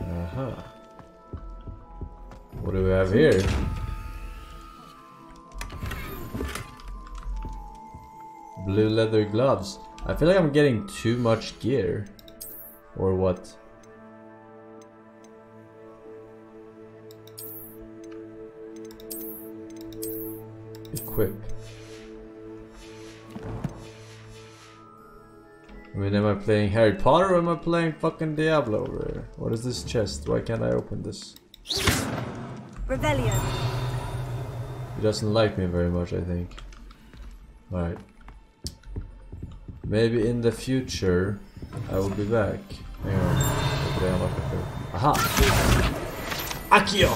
Uh-huh. What do we have here? Blue leather gloves. I feel like I'm getting too much gear. Or what? Equip. I mean, am I playing Harry Potter or am I playing fucking Diablo? Or what is this chest? Why can't I open this? Revelio. He doesn't like me very much, I think. Alright. Maybe in the future, I will be back. Hang on. Hopefully I here. Aha! Accio!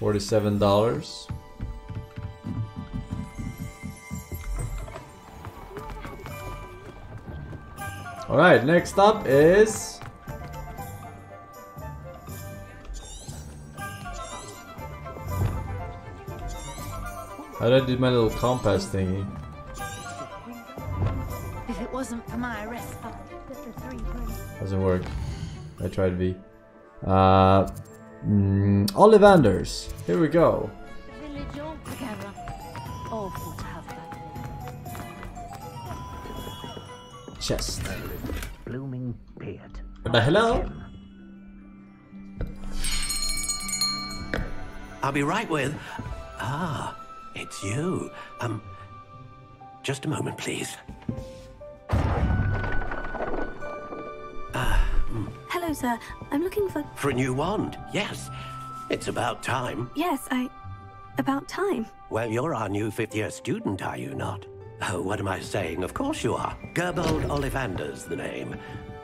$47. Alright, next up is How did I do my little compass thingy? If it wasn't for my arrest, Doesn't work. I tried V. Uh, mm, Ollivanders. Here we go. the village all together. Awful to have that. Chest. Blooming beard. Hello? I'll be right with. Ah, it's you. Um, just a moment, please. Hello, sir. I'm looking for. For a new wand, yes. It's about time. Yes, I. About time. Well, you're our new fifth year student, are you not? Oh, what am I saying? Of course you are. Gerbold Ollivander's the name.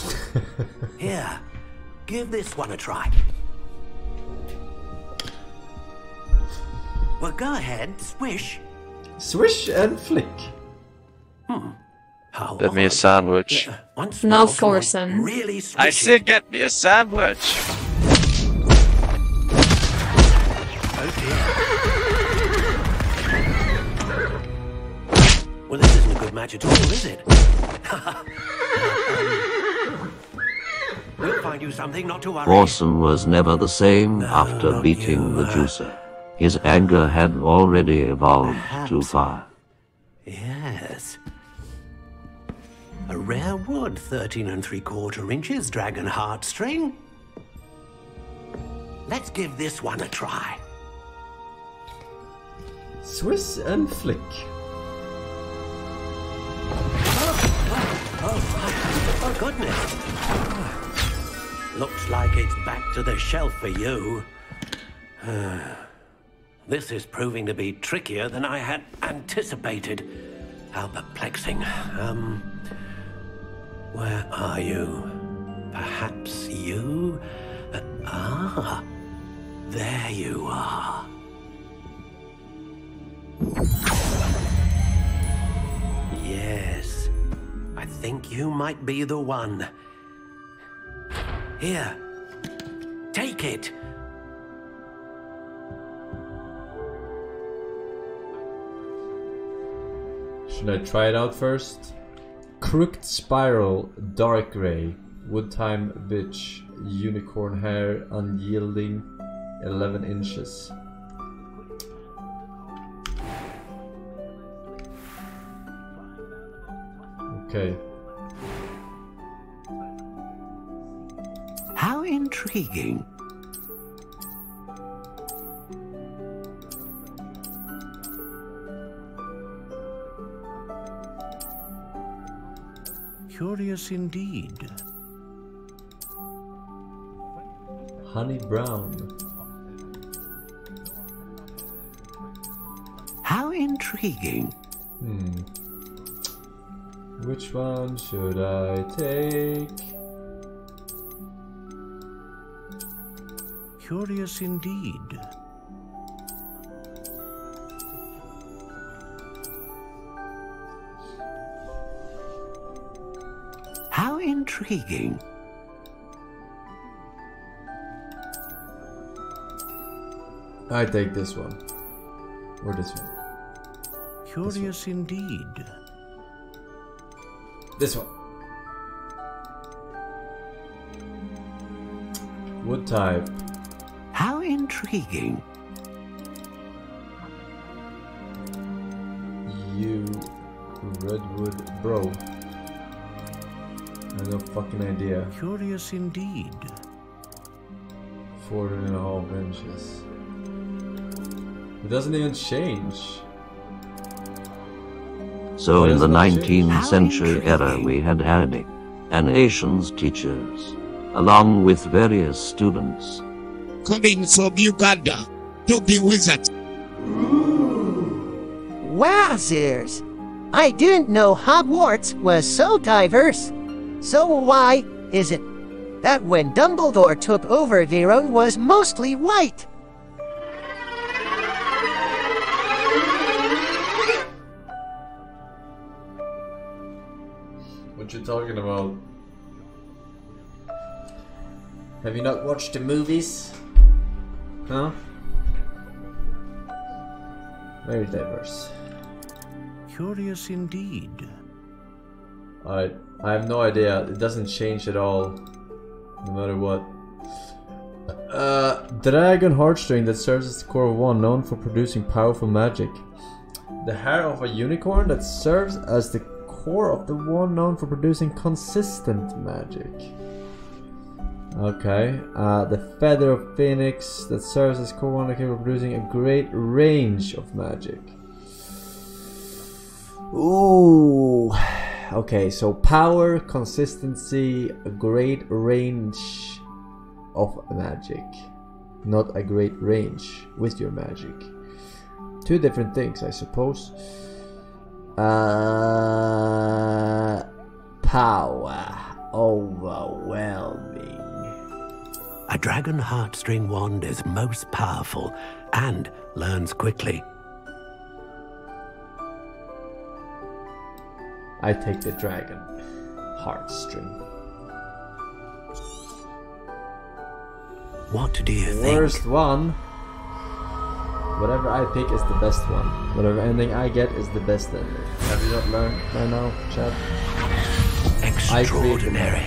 Here. Give this one a try. Well, go ahead. Swish. Swish and flick. Hmm. How Get me a sandwich. Yeah, Once No more, forcing. Really I swish said get me a sandwich. Well, this isn't a good match at all, is it? we'll find you something, not to worry. Orson was never the same after beating you, the uh, juicer. His anger had already evolved too far. Yes. A rare wood, 13 and three quarter inches, dragon heartstring. Let's give this one a try. Swiss and flick. Oh, goodness. Looks like it's back to the shelf for you. this is proving to be trickier than I had anticipated. How perplexing. Um, where are you? Perhaps you? Uh, ah, there you are. Yes, I think you might be the one. Here, take it. Should I try it out first? Crooked Spiral, Dark Gray, Wood Time Bitch, Unicorn Hair, Unyielding, 11 inches. Okay. How intriguing. Curious indeed. Honey Brown. How intriguing. Hmm. Which one should I take? Curious indeed. How intriguing. I take this one. Or this one. Curious indeed. This one. Wood type. How intriguing. You redwood bro. I have no fucking idea. Curious indeed. Four and a half inches. It doesn't even change. So in the doesn't it change? 19th century era we had Arabic and Asians teachers, along with various students. Coming from Uganda to be wizards. Wowzers! I didn't know Hogwarts was so diverse. So why is it that when Dumbledore took over, Vero was mostly white? What you talking about? Have you not watched the movies? Huh? Very diverse. Curious indeed. Alright, I have no idea. It doesn't change at all. No matter what. Uh, dragon heartstring that serves as the core of one, known for producing powerful magic. The hair of a unicorn that serves as the core of the one known for producing consistent magic. Okay, uh, the feather of phoenix that serves as core one capable of producing a great range of magic. Ooh. Okay, so power, consistency, a great range of magic. Not a great range with your magic. Two different things, I suppose. Uh, power. Overwhelming. A dragon heartstring wand is most powerful and learns quickly. I take the dragon heartstring. What do you think? Worst one. Whatever I pick is the best one. Whatever ending I get is the best ending. Have you not learned by now, Chad? Extraordinary.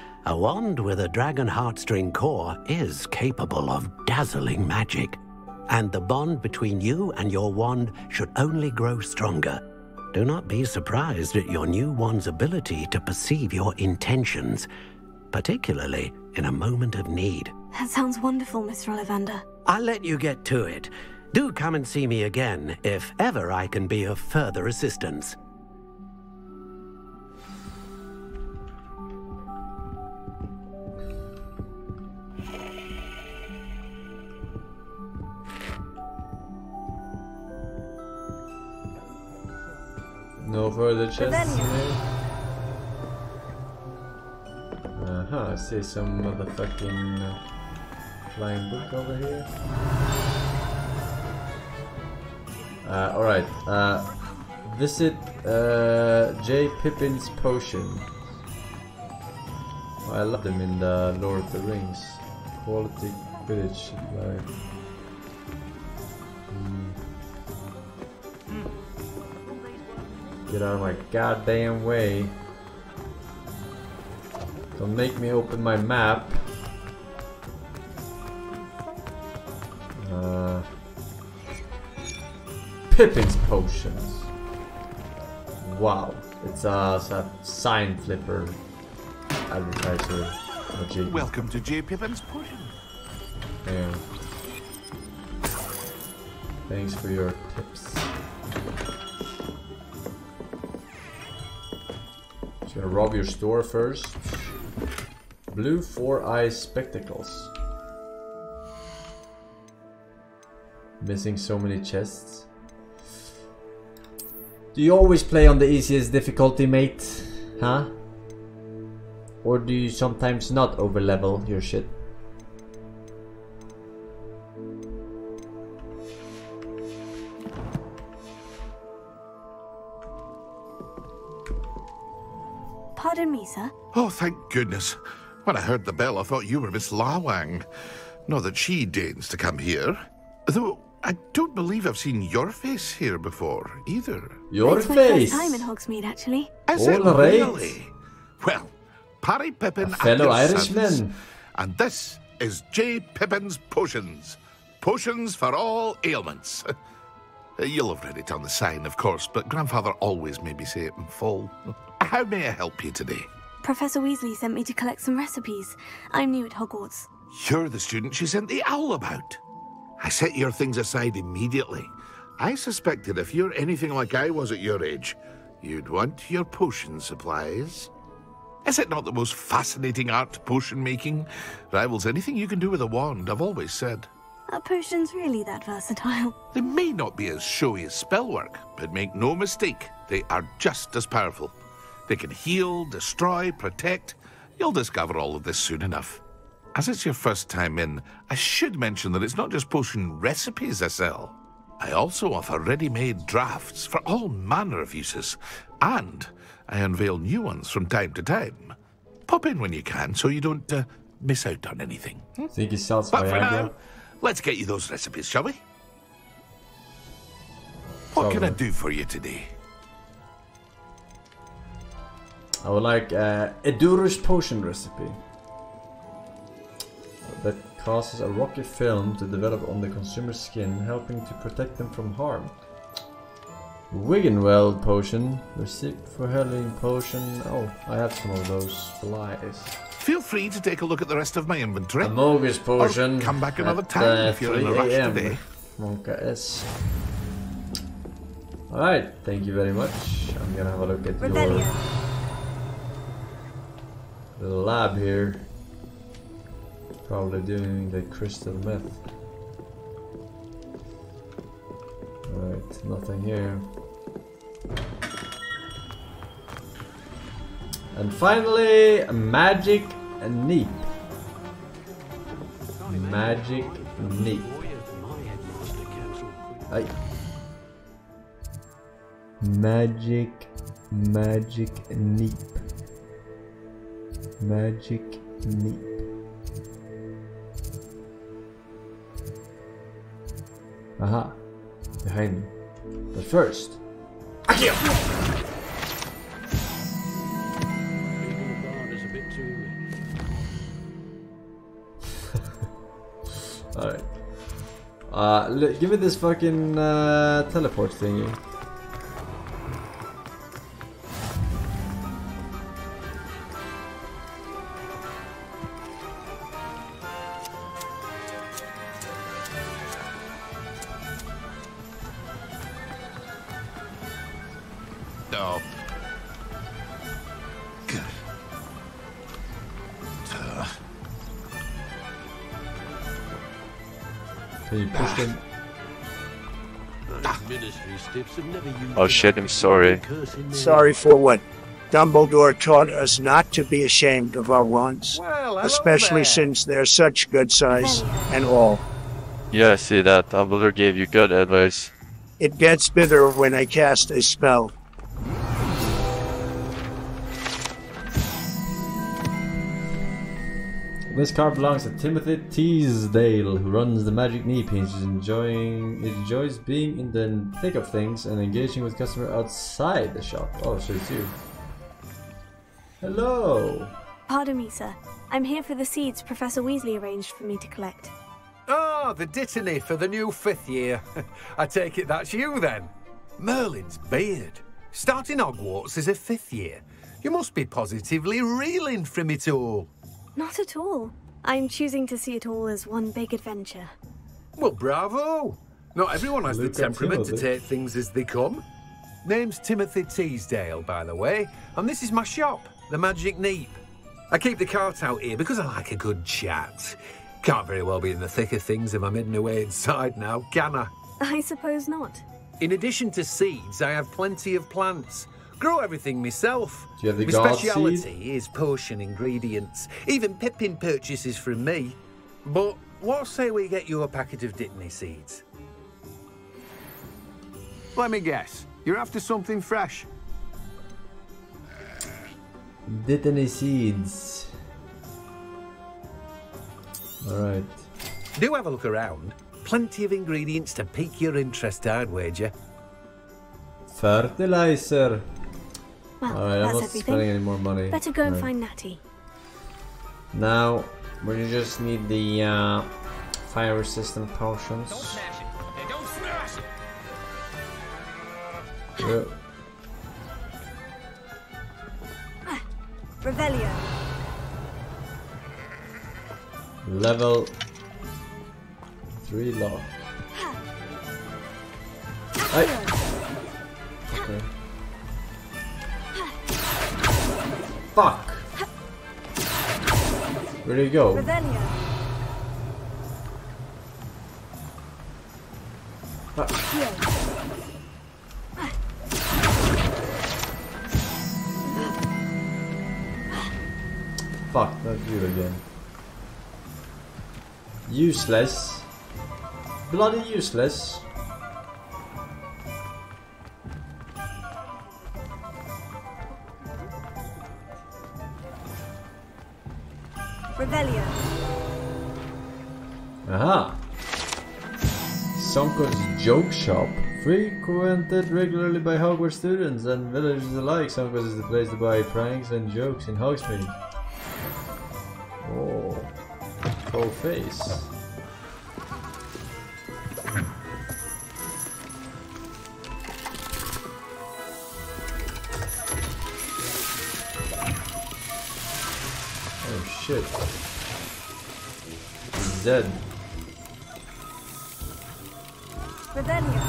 A wand with a dragon heartstring core is capable of dazzling magic. And the bond between you and your wand should only grow stronger. Do not be surprised at your new wand's ability to perceive your intentions, particularly in a moment of need. That sounds wonderful, Mr. Ollivander. I'll let you get to it. Do come and see me again if ever I can be of further assistance. No further chests in here. Uh huh, I see some motherfucking uh, flying book over here. Uh, alright, uh, visit uh, J. Pippin's Potion. Oh, I love them in the Lord of the Rings. Quality village Like, Get out of my goddamn way. Don't make me open my map. Uh, Pippin's potions. Wow, it's a, sign flipper advertiser. Legit. Welcome to J. Pippin's Pudding. Yeah. Thanks for your tips. Rob your store first. Blue four eye spectacles. Missing so many chests. Do you always play on the easiest difficulty, mate? Huh? Or do you sometimes not overlevel your shit? Thank goodness. When I heard the bell, I thought you were Miss Lawang. Not that she deigns to come here. Though I don't believe I've seen your face here before, either. Your it's face! my first time in Hogsmeade, actually. Is it All right. really? Well, Parry Pippin A and fellow your Irishman. sons. And this is J. Pippin's Potions. Potions for all ailments. You'll have read it on the sign, of course, but Grandfather always made me say it in full. How may I help you today? Professor Weasley sent me to collect some recipes. I'm new at Hogwarts. You're the student she sent the owl about. I set your things aside immediately. I suspected if you're anything like I was at your age, you'd want your potion supplies. Is it not the most fascinating art, potion making? Rivals anything you can do with a wand, I've always said. Are potions really that versatile? They may not be as showy as spellwork, but make no mistake, they are just as powerful. They can heal, destroy, protect. You'll discover all of this soon enough. As it's your first time in, I should mention that it's not just potion recipes I sell. I also offer ready-made drafts for all manner of uses, and I unveil new ones from time to time. Pop in when you can so you don't uh, miss out on anything. Think he sells But for now, let's get you those recipes, shall we? What can I do for you today? I would like uh, Edurus potion recipe. That causes a rocky film to develop on the consumer's skin, helping to protect them from harm. Wiggenweld potion. Receipt for healing potion. Oh, I have some of those flies. Feel free to take a look at the rest of my inventory. Amogus potion. come back another at, time uh, if you're in a 3 rush AM. today. Monka S. Alright, thank you very much. I'm gonna have a look at Revelio. your little lab here. Probably doing the crystal meth. Alright, nothing here. And finally, magic neep. Magic neep. Ay. Magic, magic neep. Magic neep. Aha, behind me. But first, alright. Uh, li- give me this fucking uh, teleport thingy. Oh shit, I'm sorry. Sorry for what? Dumbledore taught us not to be ashamed of our wands, especially since they're such good size and all. Yeah, I see that. Dumbledore gave you good advice. It gets bitter when I cast a spell. This car belongs to Timothy Teasdale, who runs the Magic Knee Pinch. He's enjoying enjoys being in the thick of things and engaging with customers outside the shop. Oh, so it's you. Hello. Pardon me, sir. I'm here for the seeds Professor Weasley arranged for me to collect. Ah, the dittany for the new fifth year. I take it that's you then. Merlin's beard. Starting Hogwarts as a fifth year. You must be positively reeling from it all. Not at all. I'm choosing to see it all as one big adventure. Well, bravo! Not everyone has Look the temperament to take things as they come. Name's Timothy Teasdale, by the way, and this is my shop, the Magic Neep. I keep the cart out here because I like a good chat. Can't very well be in the thick of things if I'm hidden away inside now, can I? I suppose not. In addition to seeds, I have plenty of plants. Grow everything myself. Do you have the My god speciality seed? is potion ingredients. Even Pippin purchases from me. But what say we get you a packet of Dittany seeds? Let me guess. You're after something fresh. Dittany seeds. Alright. Do have a look around. Plenty of ingredients to pique your interest, I'd wager. Fertilizer. Well, Alright, I'm that's not everything. spending any more money. Better go and Alright. find Natty. Now, we just need the uh, fire resistant potions. Don't smash it. Don't smash Yeah. Revelio. Level 3 lock. Hey. Okay. Fuck! Where do you go? Fuck, not you again. Useless. Bloody useless. Revelio. Aha! Zonko's Joke Shop. Frequented regularly by Hogwarts students and villagers alike, Zonko's is the place to buy pranks and jokes in Hogsmeade. Oh, pro face. Shit. He's dead. Revelio.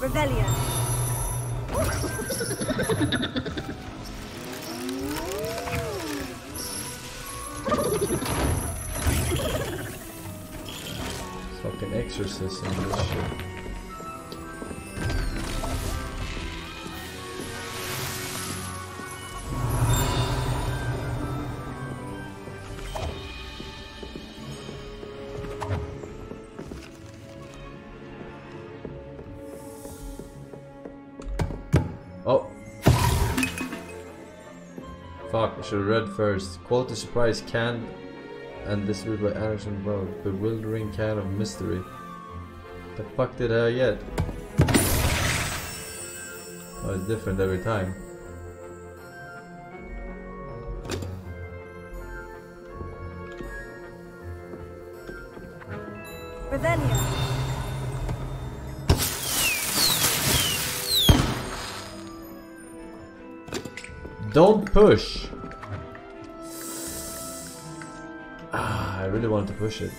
Revelio. Fucking exorcism this shit. Fuck, I should have read first. Quality surprise canned and this distributed by Anderson Road. Bewildering can of mystery. The fuck did I get? Oh, it's different every time. Revelio. Don't push! Push it.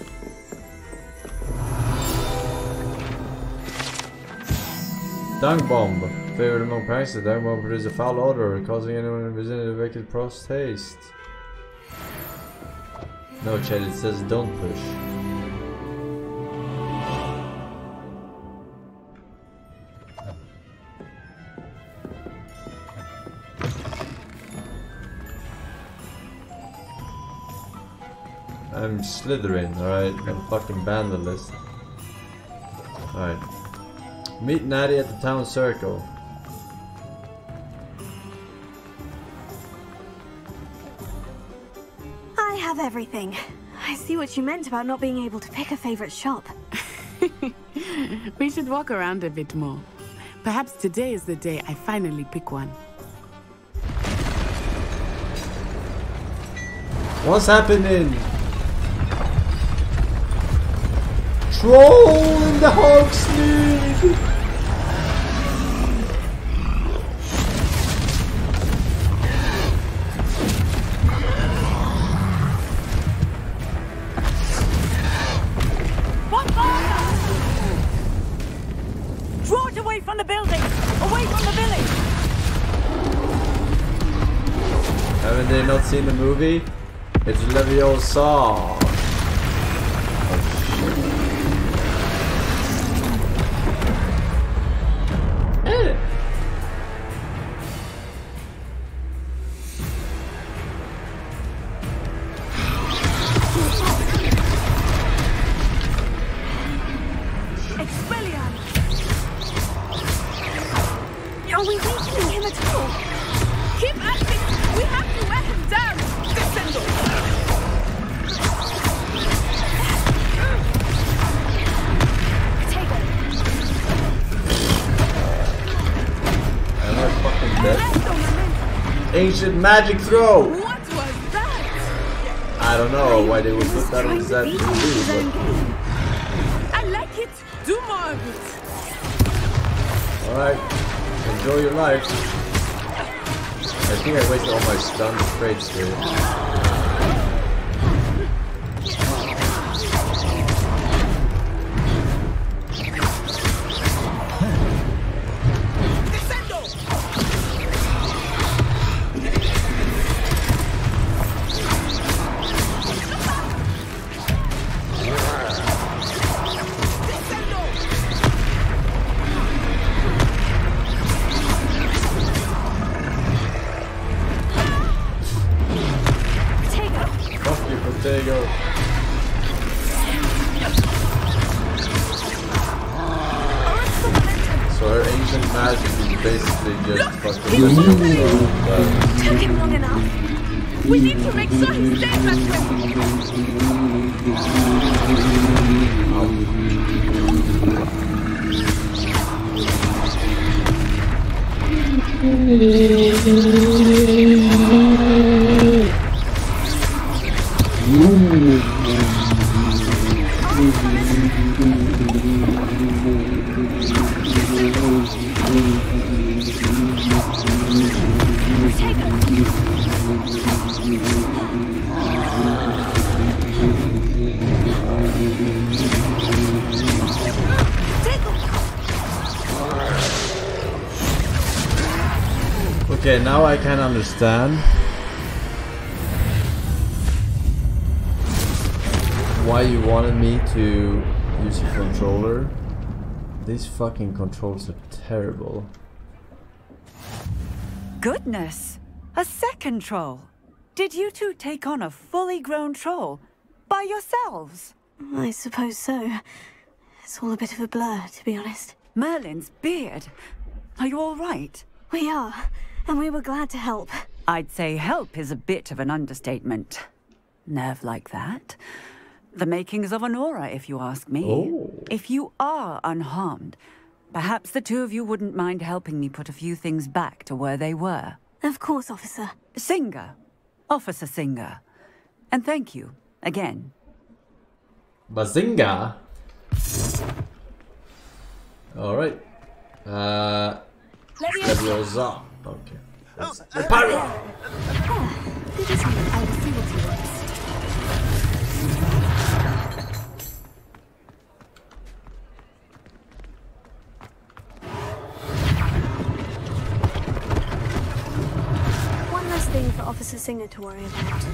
Dung bomb. Favored among pranks, the dung bomb produces a foul odor, causing anyone in the vicinity to haste. No, Chad, it says don't push. Slytherin, alright? I'm fucking banned the list. Alright. Meet Natty at the town circle. I have everything. I see what you meant about not being able to pick a favorite shop. We should walk around a bit more. Perhaps today is the day I finally pick one. What's happening? Troll in the Hogsmeade! One fire! Draw it away from the building! Away from the village! Haven't they not seen the movie? It's Leviosa. Ancient magic throw! What was that? I don't know why they would put that in that movie, but I like it! Do more of it! alright. Enjoy your life. I think I wasted all my stun traits here. Okay, now I can understand why you wanted me to use a controller. These fucking controls are terrible. Goodness! A second troll! Did you two take on a fully grown troll? By yourselves? I suppose so. It's all a bit of a blur, to be honest. Merlin's beard. Are you all right? We are, and we were glad to help. I'd say help is a bit of an understatement. Nerve like that. The makings of an Auror, if you ask me. Oh. If you are unharmed, perhaps the two of you wouldn't mind helping me put a few things back to where they were. Of course, officer. Singer. Officer Singer. And thank you, again. Bazinga! Alright. Uh. Leviosa. Okay. That's the pirate! Good as me. I will see what you want. One less thing for Officer Singer to worry about.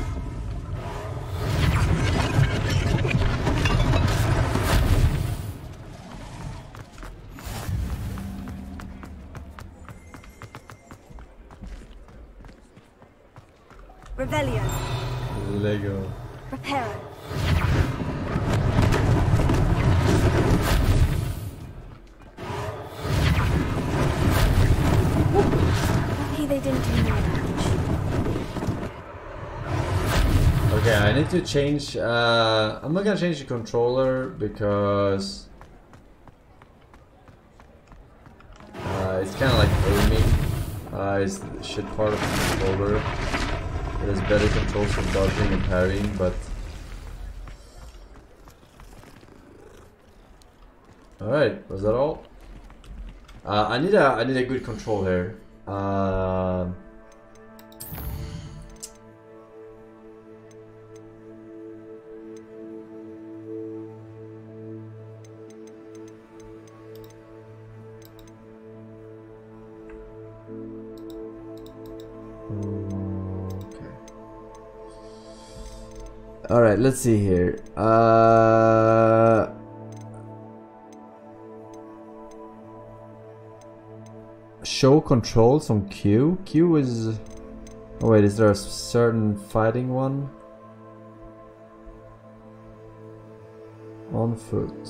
Revelio. Lego. Reparo. Lucky they didn't do more damage. Okay, I need to change. Uh, I'm not gonna change the controller because uh, it's kind of like aiming. Uh, is the shit part of the controller. It has better controls for dodging and parrying, but Alright, was that all? Uh, I need a I need a good control here. Uh. All right, let's see here. Uh, show controls on Q. Q is. Oh wait, is there a certain fighting one? On foot.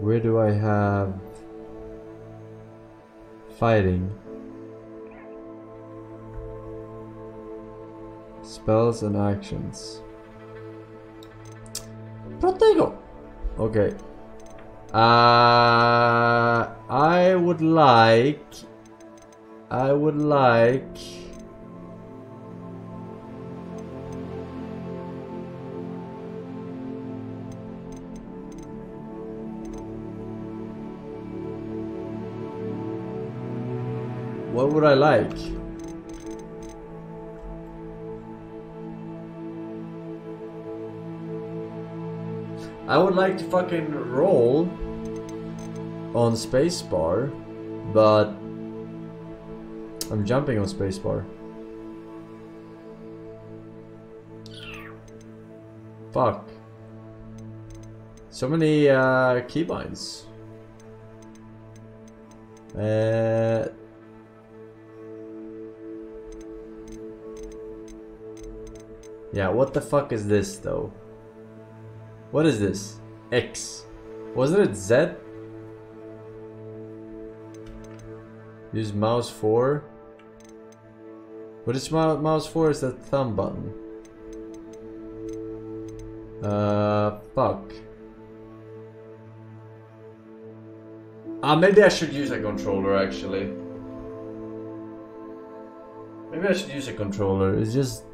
Where do I have fighting? Spells and actions. Protego! Okay. Uh, I would like. I would like. What would I like? I would like to fucking roll on spacebar, but I'm jumping on spacebar. Fuck. So many uh, keybinds. Uh, yeah, what the fuck is this though? What is this? X. Wasn't it Z? Use mouse 4. What is mou mouse 4 is the thumb button. Uh, fuck. Ah, maybe I should use a controller actually. Maybe I should use a controller. It's just...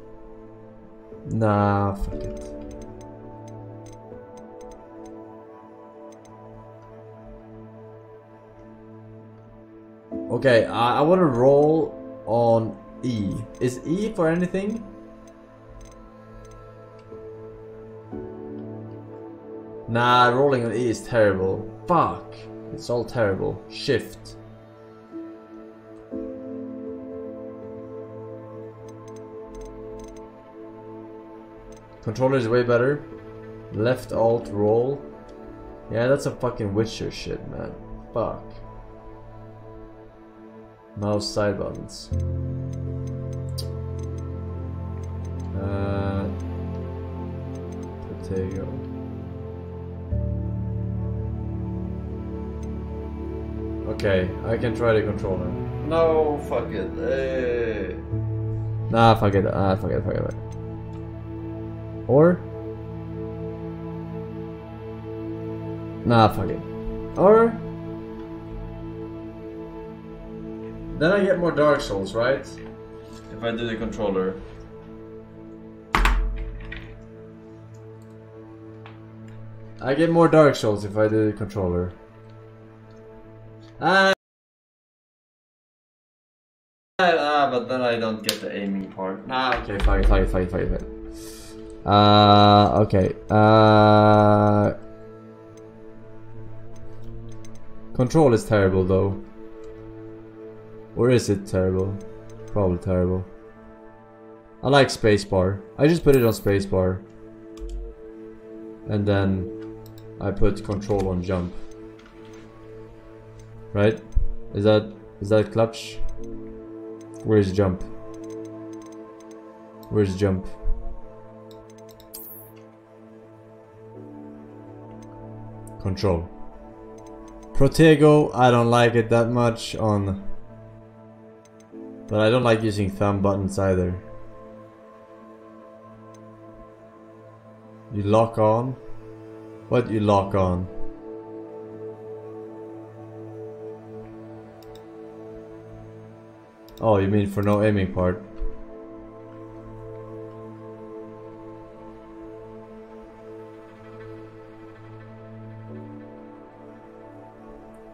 Nah, fuck it. Okay, I, I want to roll on E. Is E for anything? Nah, rolling on E is terrible. Fuck. It's all terrible. Shift. Controller is way better. Left alt roll. Yeah, that's a fucking Witcher shit, man. Fuck. Mouse side buttons. Uh, potato. Okay, I can try the controller. No, fuck it. Nah, fuck it. Ah, fuck it, fuck it, fuck it. Or? Nah, fuck it. Or? Then I get more Dark Souls, right? If I do the controller. I get more Dark Souls if I do the controller. Ah, ah, but then I don't get the aiming part. Nah, okay, fuck it, fuck it, fuck it, fuck it, fuck it. Uh, okay. Uh, control is terrible though. Or is it terrible? Probably terrible. I like spacebar. I just put it on spacebar. And then I put control on jump. Right? Is that is that clutch? Where's jump? Where's jump? Control. Protego, I don't like it that much on but I don't like using thumb buttons either. You lock on? What you lock on? Oh, you mean for no aiming part.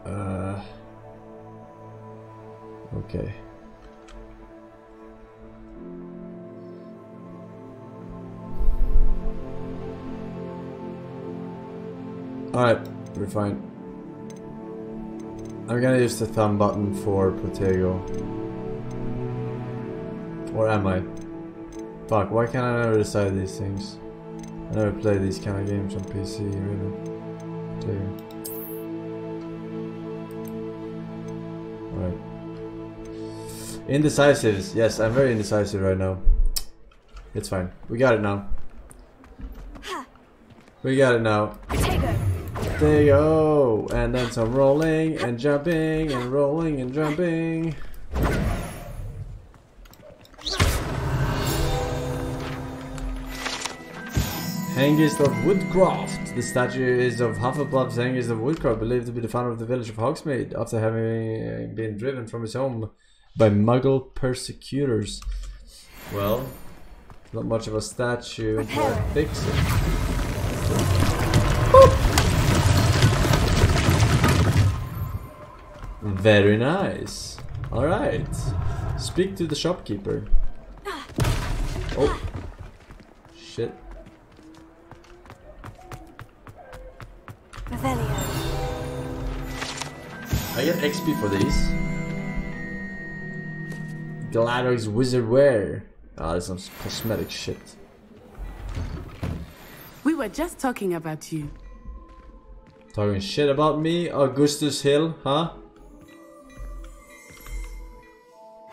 Uh, okay. Alright, we're fine. I'm gonna use the thumb button for Protego. Or am I? Fuck, why can't I never decide these things? I never play these kind of games on PC, really. Protego. Alright. Indecisives. Yes, I'm very indecisive right now. It's fine. We got it now. We got it now. There you go. And then some rolling and jumping and rolling and jumping. Hengist of Woodcroft. The statue is of Hufflepuff's Hengist of Woodcroft, believed to be the founder of the village of Hogsmeade, after having been driven from his home by Muggle persecutors. Well, not much of a statue, but fix it. Very nice. Alright. Speak to the shopkeeper. Oh. Shit. Revelio. I get XP for these. Gladrags wizard wear. Ah, this some cosmetic shit. We were just talking about you. Talking shit about me, Augustus Hill, huh?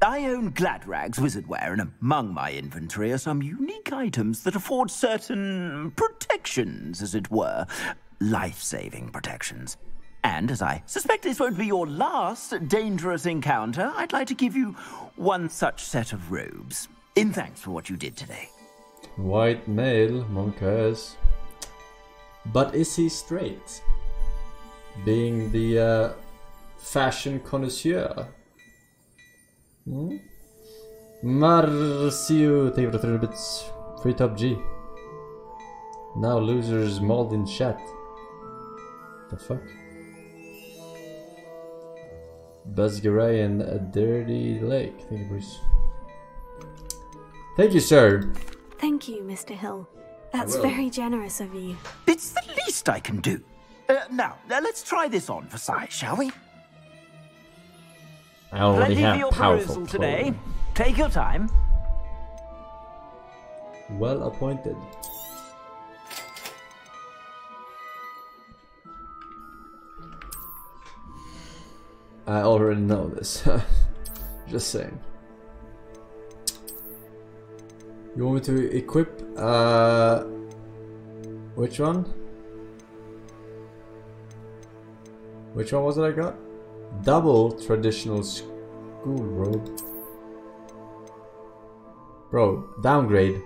I own Gladrags wizardware, and among my inventory are some unique items that afford certain protections, as it were. Life saving protections. And as I suspect this won't be your last dangerous encounter, I'd like to give you one such set of robes. In thanks for what you did today. White male, Monkes. But is he straight? Being the uh, fashion connoisseur. Marcio, thank you for 300 bits. Free top G. Now losers mauled in chat. The fuck? Buzzgaray and a dirty lake. Thank you, Bruce. Thank you, sir. Thank you, Mr. Hill. That's very generous of you. It's the least I can do. Uh, now, uh, let's try this on for size, shall we? I already Plenty for have your powerful perusal today. clothing. Take your time. Well appointed. I already know this. Just saying. You want me to equip uh which one? Which one was it I got? Double traditional school robe. Bro, downgrade.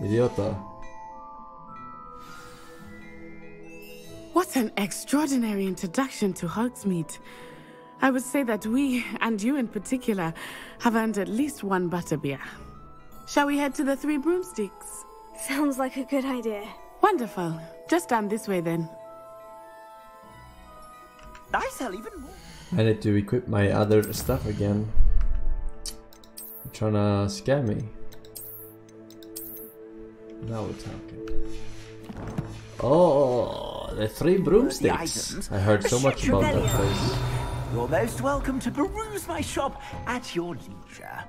Idiota. What an extraordinary introduction to Hogsmeade. I would say that we, and you in particular, have earned at least one butterbeer. Shall we head to the Three Broomsticks? Sounds like a good idea. Wonderful. Just down this way then. I sell even more. I need to equip my other stuff again. You're trying to scam me. Now we're talking. Oh, the three broomsticks. items. I heard so much about that place. You're most welcome to peruse my shop at your leisure.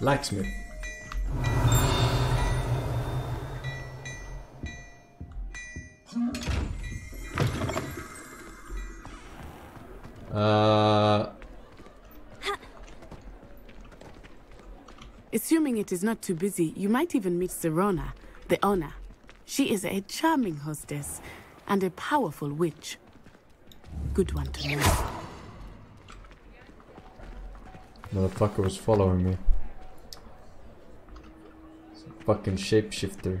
Blacksmith. Uh, Assuming it is not too busy, you might even meet Sirona, the owner. She is a charming hostess and a powerful witch. Good one to know. Motherfucker was following me. Some fucking shapeshifter.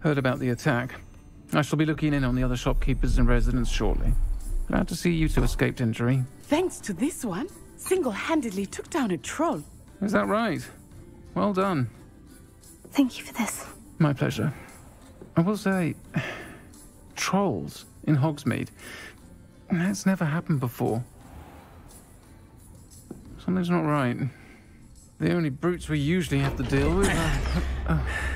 Heard about the attack. I shall be looking in on the other shopkeepers and residents shortly. Glad to see you two escaped injury. Thanks to this one, single-handedly took down a troll. Is that right? Well done. Thank you for this. My pleasure. I will say, trolls in Hogsmeade. That's never happened before. Something's not right. The only brutes we usually have to deal with are... Oh.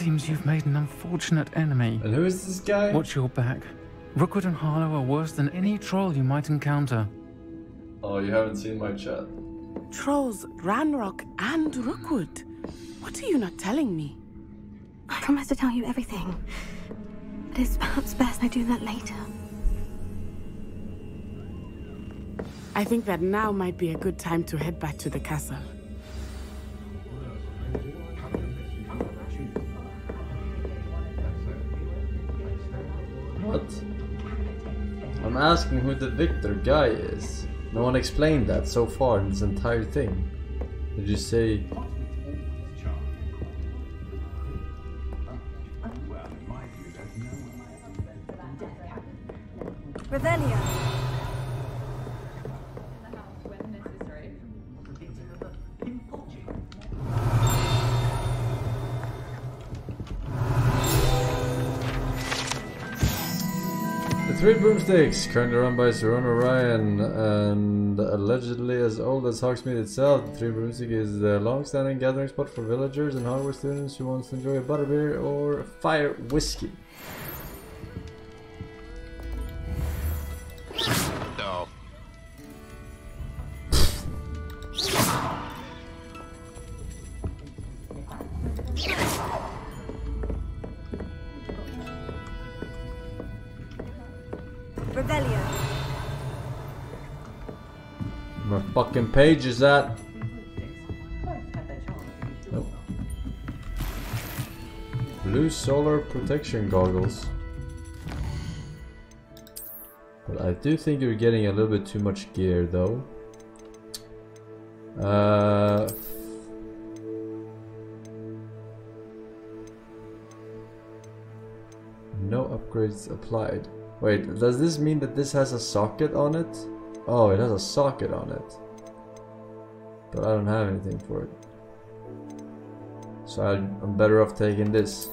Seems you've made an unfortunate enemy. And who is this guy? Watch your back. Rookwood and Harlow are worse than any troll you might encounter. Oh, you haven't seen my chat. Trolls, Ranrock, and Rookwood. What are you not telling me? I promise to tell you everything. But it's perhaps best I do that later. I think that now might be a good time to head back to the castle. What? I'm asking who the Victor guy is. No one explained that so far in this entire thing. Did you say... Revelio. Three Broomsticks, currently run by Sirona Ryan and allegedly as old as Hogsmeade itself, the Three Broomsticks is the long-standing gathering spot for villagers and Hogwarts students who want to enjoy a butterbeer or fire whiskey. Revelio. Fucking page is that? Nope. Blue solar protection goggles. But I do think you're getting a little bit too much gear though. Uh, no upgrades applied. Wait, does this mean that this has a socket on it? Oh, it has a socket on it. But I don't have anything for it. So I'm better off taking this.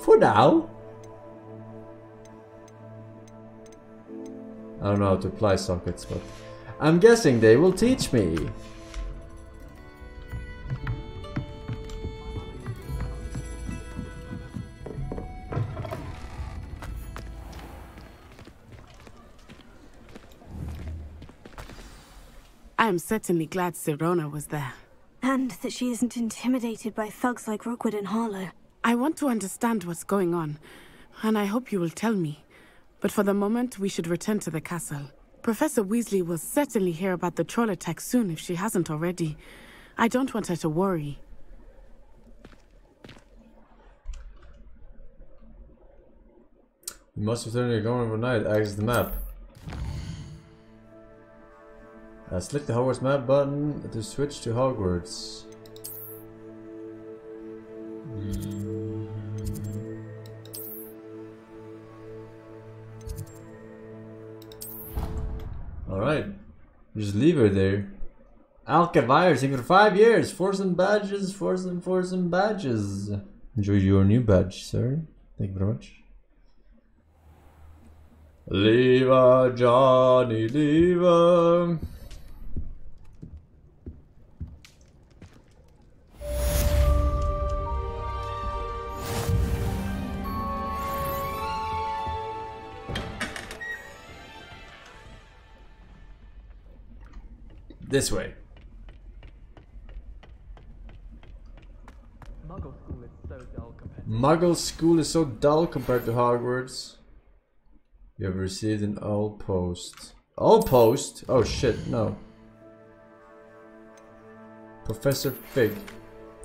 For now. I don't know how to apply sockets, but I'm guessing they will teach me. I am certainly glad Sirona was there. And that she isn't intimidated by thugs like Rookwood and Harlow. I want to understand what's going on, and I hope you will tell me. But for the moment, we should return to the castle. Professor Weasley will certainly hear about the troll attack soon if she hasn't already. I don't want her to worry. You must return to your government overnight. Access the map. Uh, select the Hogwarts map button to switch to Hogwarts. Alright. Just leave her there. Alcavirus, for five years. For some badges, for some, for some badges. Enjoy your new badge, sir. Thank you very much. Leave her, Johnny, leave her. This way. Muggle school is so dull compared Muggle school is so dull compared to Hogwarts. You have received an owl post. Owl post? Oh shit, no. Professor Fig,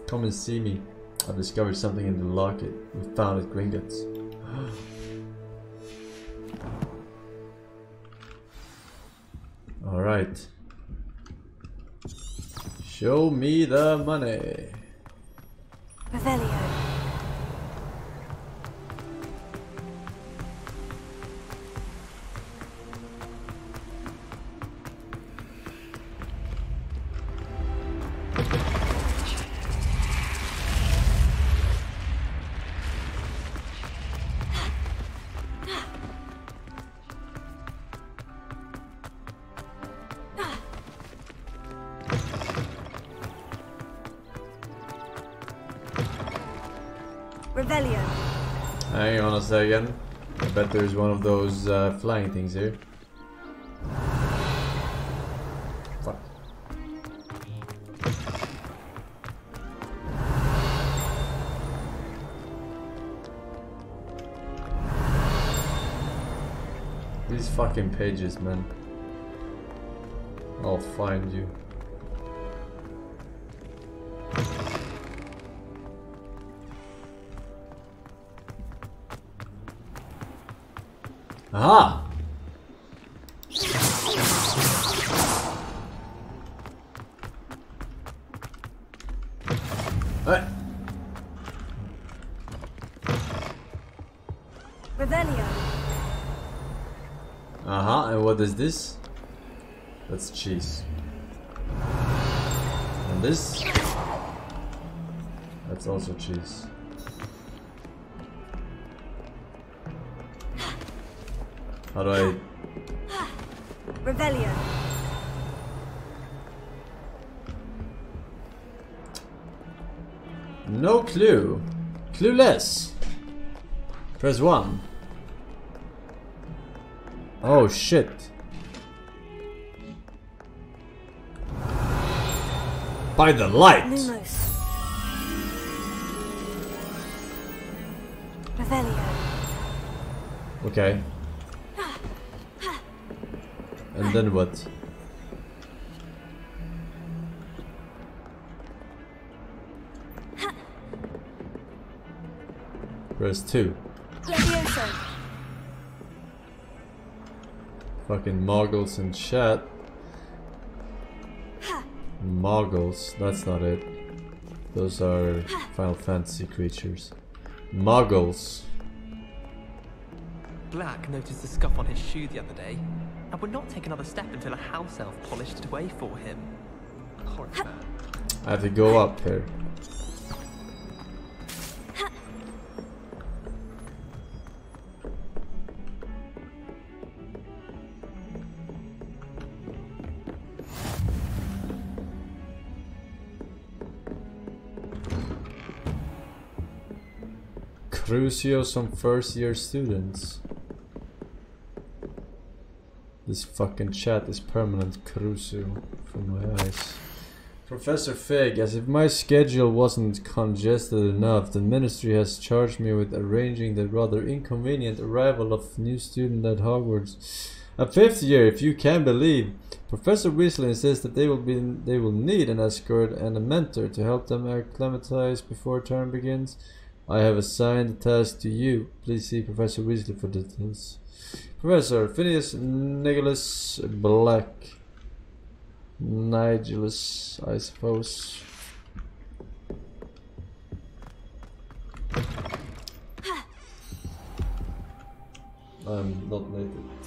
come and see me. I've discovered something in the locket we found at Gringotts. Alright. Show me the money. Revelio. Bet there's one of those uh, flying things here. These fucking pages, man. I'll find you. Cheese. And this? That's also cheese. How do I... Revelio. No clue. Clueless. Press 1. Oh shit. By the light. Lumos. Okay. And then what? Where's two? Fucking moggles and shit. Moggles, that's not it. Those are Final Fantasy creatures. Moggles. Black noticed the scuff on his shoe the other day, and would not take another step until a house elf polished it away for him. I have to go up here. Crucio, some first year students. This fucking chat is permanent Crucio from my eyes. Professor Fig, as if my schedule wasn't congested enough, the ministry has charged me with arranging the rather inconvenient arrival of new student at Hogwarts. A fifth year, if you can believe. Professor Weasley insists that they will be they will need an escort and a mentor to help them acclimatize before term begins. I have assigned the task to you. Please see Professor Weasley for details. Professor Phineas Nicholas Black. Nigelus, I suppose. I'm not native.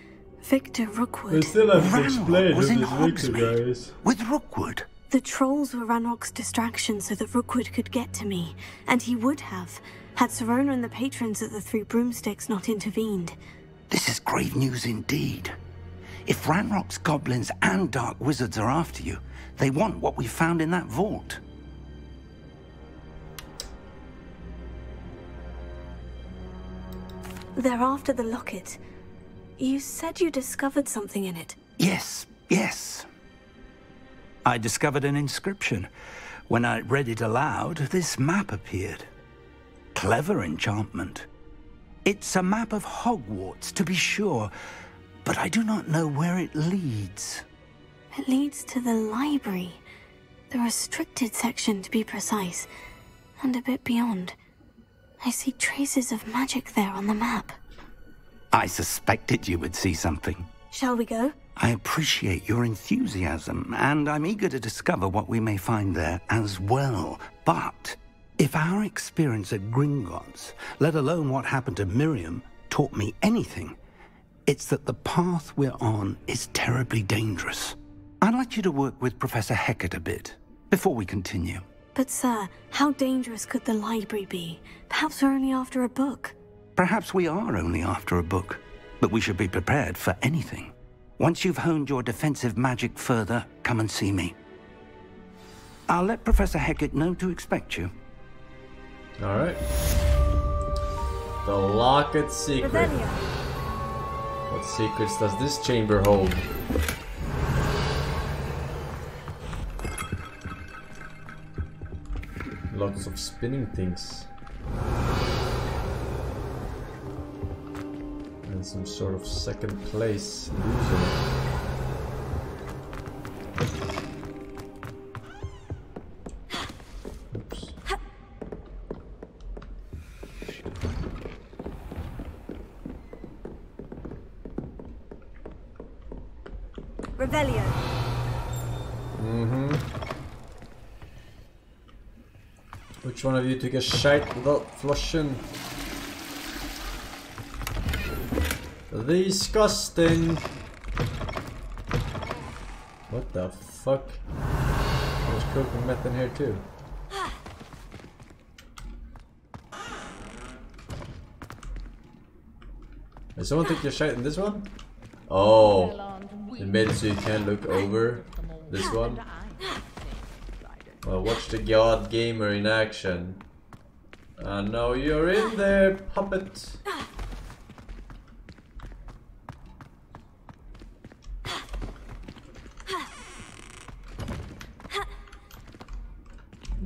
Victor Rookwood. We still have to Ranrock explain was in this Victor Hogsmeade. With Rookwood? The trolls were Ranrock's distraction so that Rookwood could get to me, and he would have, had Sirona and the patrons at the Three Broomsticks not intervened. This is grave news indeed. If Ranrock's goblins and dark wizards are after you, they want what we found in that vault. They're after the locket. You said you discovered something in it. Yes, yes. I discovered an inscription. When I read it aloud, this map appeared. Clever enchantment. It's a map of Hogwarts, to be sure, but I do not know where it leads. It leads to the library. The restricted section, to be precise. And a bit beyond. I see traces of magic there on the map. I suspected you would see something. Shall we go? I appreciate your enthusiasm, and I'm eager to discover what we may find there as well. But if our experience at Gringotts, let alone what happened to Miriam, taught me anything, it's that the path we're on is terribly dangerous. I'd like you to work with Professor Hecat a bit before we continue. But, sir, how dangerous could the library be? Perhaps we're only after a book. Perhaps we are only after a book, but we should be prepared for anything. Once you've honed your defensive magic further, come and see me. I'll let Professor Hecat know to expect you. Alright. The Locket Secret. Revelio. What secrets does this chamber hold? Lots of spinning things. Some sort of second place loser. Mm-hmm. Which one of you took a shite without flushing? Disgusting! What the fuck? There's coke and meth in here too. Does someone think you're in this one? Oh. They made it so you can't look over this one. Well, watch the God Gamer in action. I know you're in there, puppet.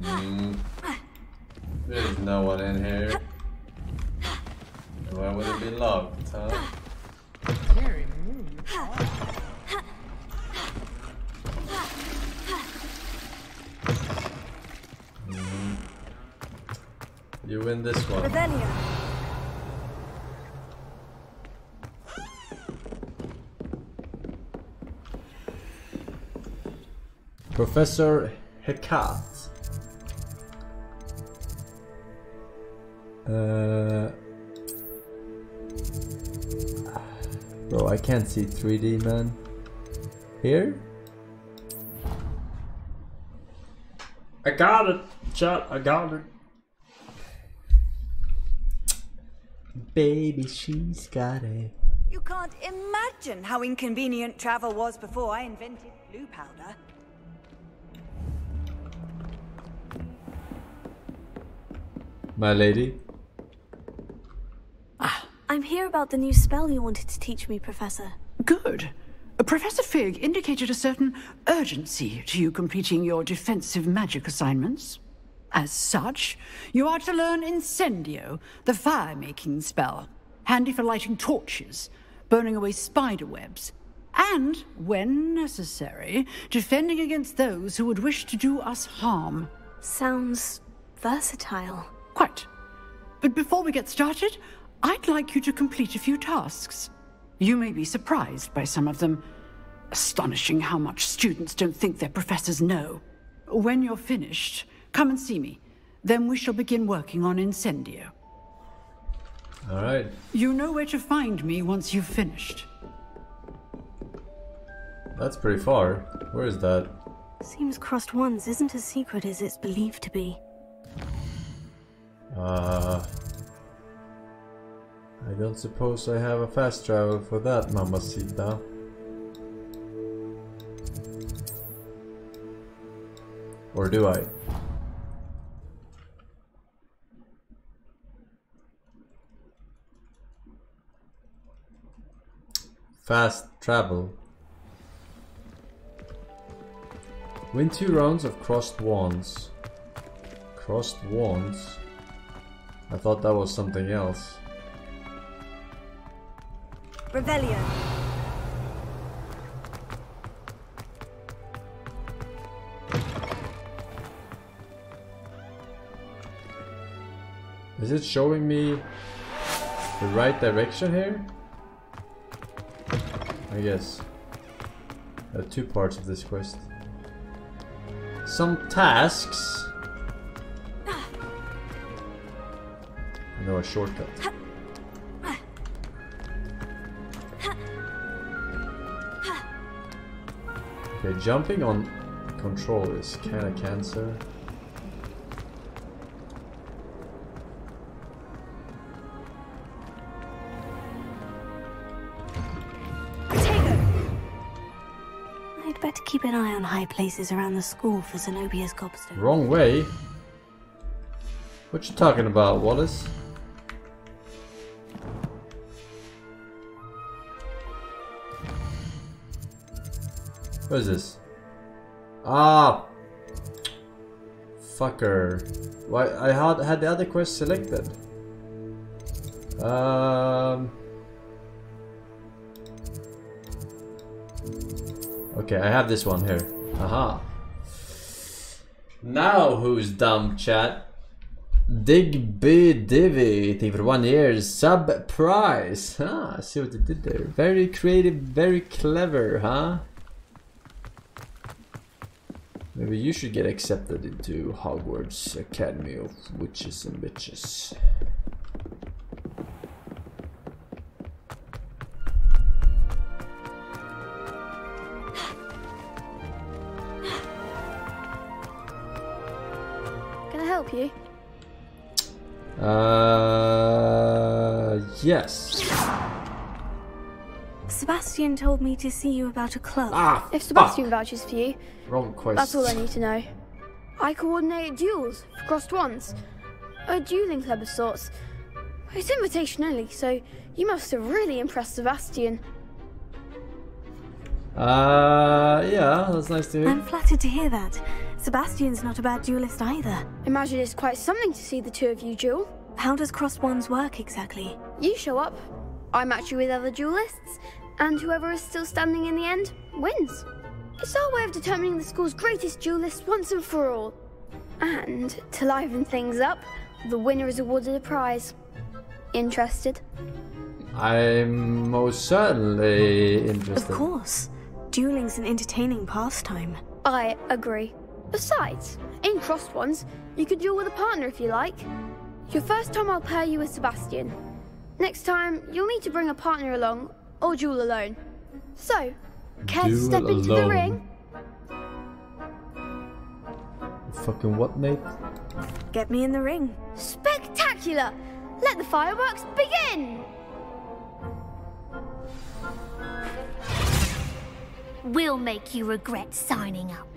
Mm. There's no one in here. Why would it be locked, huh? Mm. You win this one. Revelio. Professor Hecat. Uh, bro, I can't see 3D, man. Here? I got it, chat. I got it. Baby, she's got it. You can't imagine how inconvenient travel was before I invented Floo powder. My lady. Ah. I'm here about the new spell you wanted to teach me, Professor. Good. Professor Fig indicated a certain urgency to you completing your defensive magic assignments. As such, you are to learn Incendio, the fire-making spell, handy for lighting torches, burning away spider webs, and, when necessary, defending against those who would wish to do us harm. Sounds versatile. Quite. But before we get started, I'd like you to complete a few tasks. You may be surprised by some of them. Astonishing how much students don't think their professors know. When you're finished, come and see me. Then we shall begin working on Incendio. Alright. You know where to find me once you've finished. That's pretty far. Where is that? Seems Crossed Wands isn't as secret as it's believed to be. Uh, I don't suppose I have a fast travel for that, Mamacita. Or do I? Fast travel. Win two rounds of crossed wands. Crossed wands? I thought that was something else. Revelio. Is it showing me the right direction here? I guess. There are two parts of this quest. Some tasks. No, a shortcut. Okay, jumping on control is kinda cancer. I'd better keep an eye on high places around the school for Zenobia's gobstone. Wrong way? What you talking about, Wallace? What is this? Ah! Fucker. Why I had had the other quest selected. Um Okay, I have this one here. Aha. Now who's dumb chat? Digby Divi, thank you for one year. Sub prize. Ah, see what they did there. Very creative, very clever, huh? Maybe you should get accepted into Hogwarts Academy of Witches and Bitches. Sebastian told me to see you about a club. Ah, If Sebastian vouches for you, Wrong quest. that's all I need to know. I coordinate duels for crossed wands. A dueling club of sorts. It's invitation only, so you must have really impressed Sebastian. Uh, yeah, that's nice to hear. I'm flattered to hear that. Sebastian's not a bad duelist either. Imagine it's quite something to see the two of you duel. How does crossed wands work exactly? You show up, I match you with other duelists, and whoever is still standing in the end wins. It's our way of determining the school's greatest duelist once and for all. And to liven things up, the winner is awarded a prize. Interested? I'm most certainly interested. Of course. Dueling's an entertaining pastime. I agree. Besides, in crossed wands, you could duel with a partner if you like. Your first time I'll pair you with Sebastian. Next time, you'll need to bring a partner along or duel alone. So, care to step into the ring? Fucking what, Nate? Get me in the ring. Spectacular! Let the fireworks begin! We'll make you regret signing up.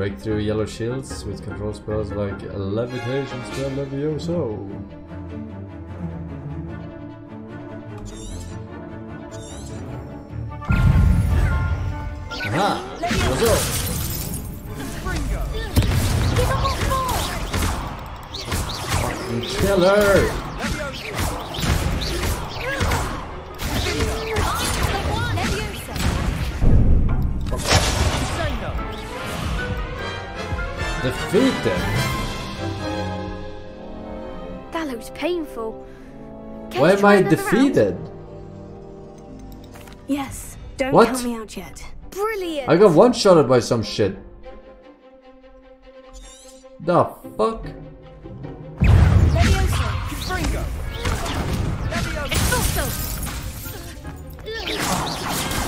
Break through yellow shields with control spells like levitation spell levioso. Aha! Levioso! Fucking killer! Defeat them! That looks painful. Care Why am I another defeated? Yes. Don't What? count me out yet. Brilliant! I got one shotted by some shit. The fuck?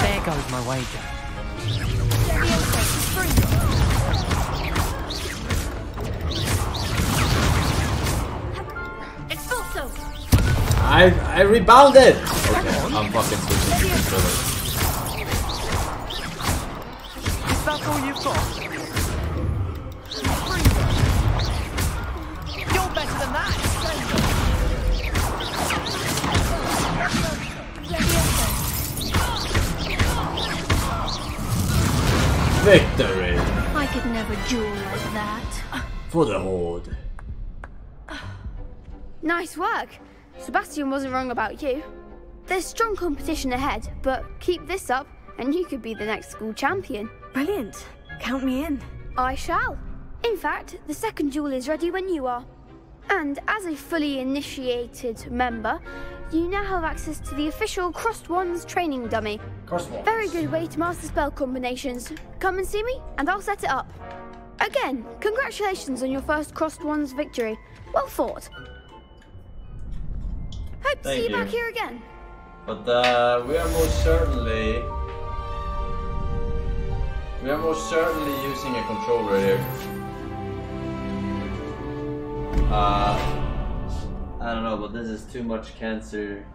There goes my wager. I I rebounded. Okay, I'm fucking switching to controller. Is that all you've got? You're better than that! Victory I could never duel like that. for the horde. Nice work. Sebastian wasn't wrong about you. There's strong competition ahead, but keep this up and you could be the next school champion. Brilliant. Count me in. I shall. In fact, the second duel is ready when you are. And as a fully initiated member, you now have access to the official Crossed Wands training dummy. Crossed Wands. Very good way to master spell combinations. Come and see me, and I'll set it up. Again, congratulations on your first Crossed Wands victory. Well fought. Hope to see you, you. back here again. But uh, we are most certainly we are most certainly using a controller here. Uh, I don't know, but this is too much cancer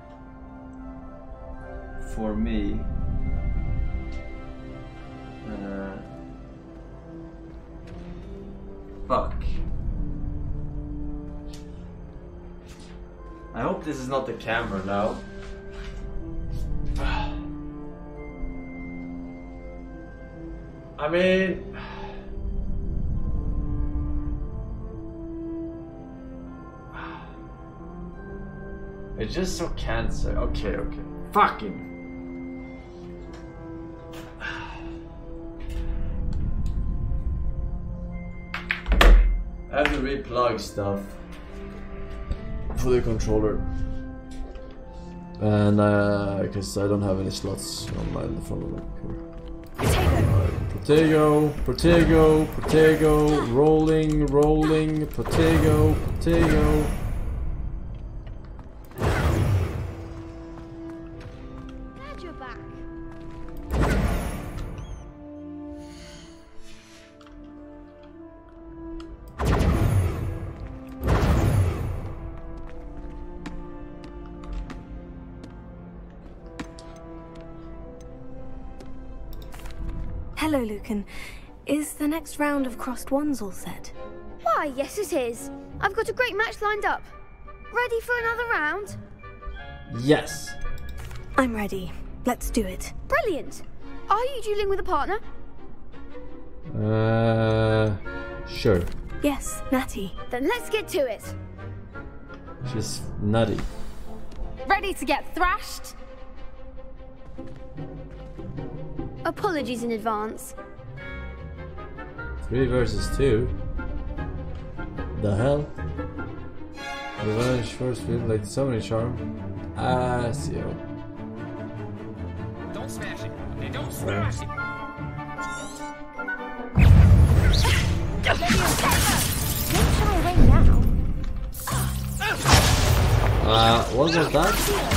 for me. Uh, fuck. I hope this is not the camera now. I mean, it's just so cancer. Okay, okay. Fucking. I have to replug stuff for the controller. And uh, because I don't have any slots on my front of my computer. Protego, Protego, Protego, rolling, rolling, Protego, Protego. Is round of crossed wands all set? Why, yes it is. I've got a great match lined up. Ready for another round? Yes. I'm ready. Let's do it. Brilliant. Are you dueling with a partner? Uh, sure. Yes, Natty. Then let's get to it. She's nutty. Ready to get thrashed? Apologies in advance. Three versus two. The hell? Revenge first field like summoning charm. Ah, see. You. Don't smash it. Okay, don't smash it. Uh, what was that?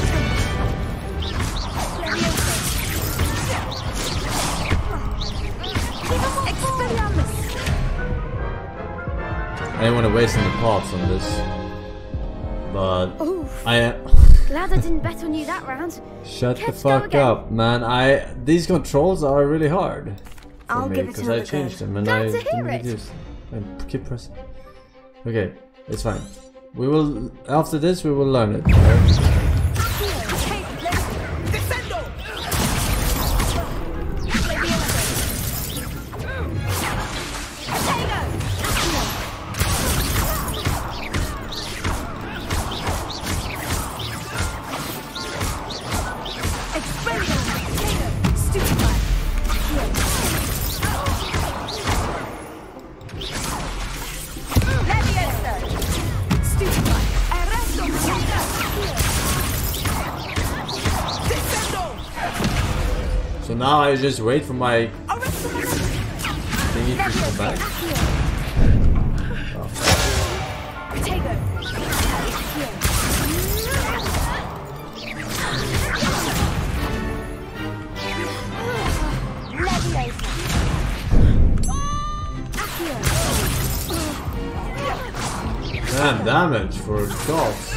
I didn't want to waste any parts on this. But Oof. I Glad I didn't bet on you that round. shut the fuck up, man. I these controls are really hard for I'll me give it because I changed go. them and Glad I didn't. I keep pressing. Okay, it's fine. We will after this we will learn it. Just wait for my thingy to come back. Damn damage for dogs.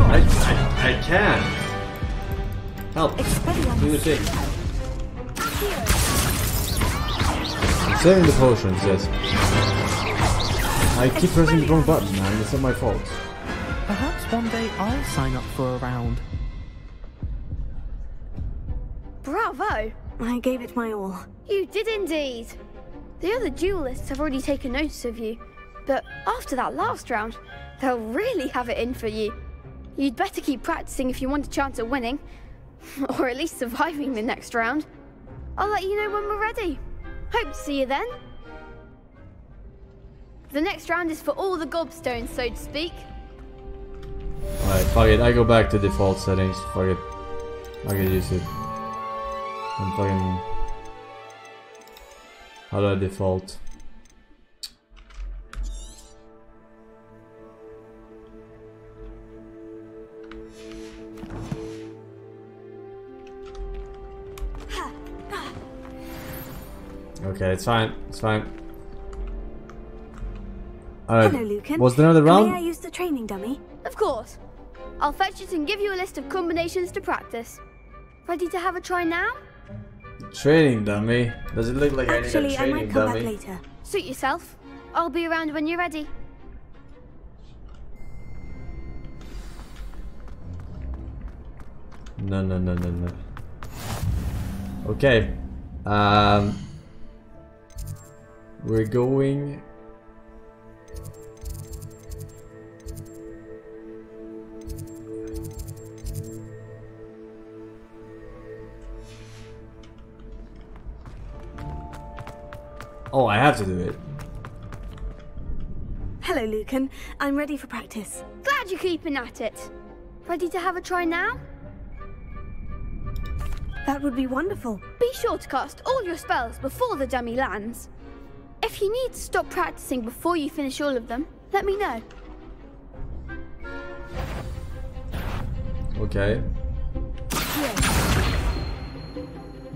I, I, I can't. Help. Do the thing. I'm saving the potions, yes. I keep pressing the wrong button, man. It's not my fault. Perhaps one day I'll sign up for a round. Bravo! I gave it my all. You did indeed. The other duelists have already taken notice of you, but after that last round, they'll really have it in for you. You'd better keep practicing if you want a chance at winning, or at least surviving the next round. I'll let you know when we're ready. Hope to see you then. The next round is for all the gobstones, so to speak. Alright, fuck it. I go back to default settings. Fuck it. I get used to it. I'm fucking. How do I default? Okay, it's fine. It's fine. Alright. Hello, Lucan. Was there another round? May I use the training dummy? Of course. I'll fetch it and give you a list of combinations to practice. Ready to have a try now? Training dummy. Does it look like Actually, I I need a might training come back dummy? later. Suit yourself. I'll be around when you're ready. No, no, no, no, no. Okay. Um, we're going. Oh, I have to do it. Hello, Lucan. I'm ready for practice. Glad you're keeping at it. Ready to have a try now? That would be wonderful. Be sure to cast all your spells before the dummy lands. If you need to stop practicing before you finish all of them, let me know. Okay.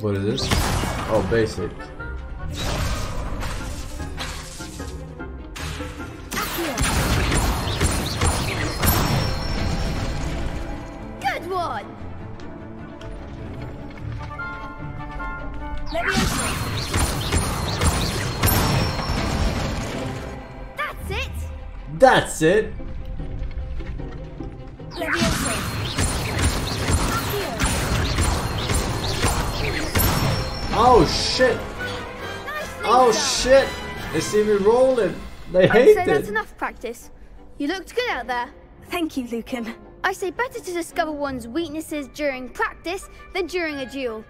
What is this? Oh, basic. Good one! Let me That's it! Let me answer. Oh shit! Oh shit! They see me rolling. They I'd hate say it. that's enough practice. You looked good out there. Thank you, Lucan. I say better to discover one's weaknesses during practice than during a duel.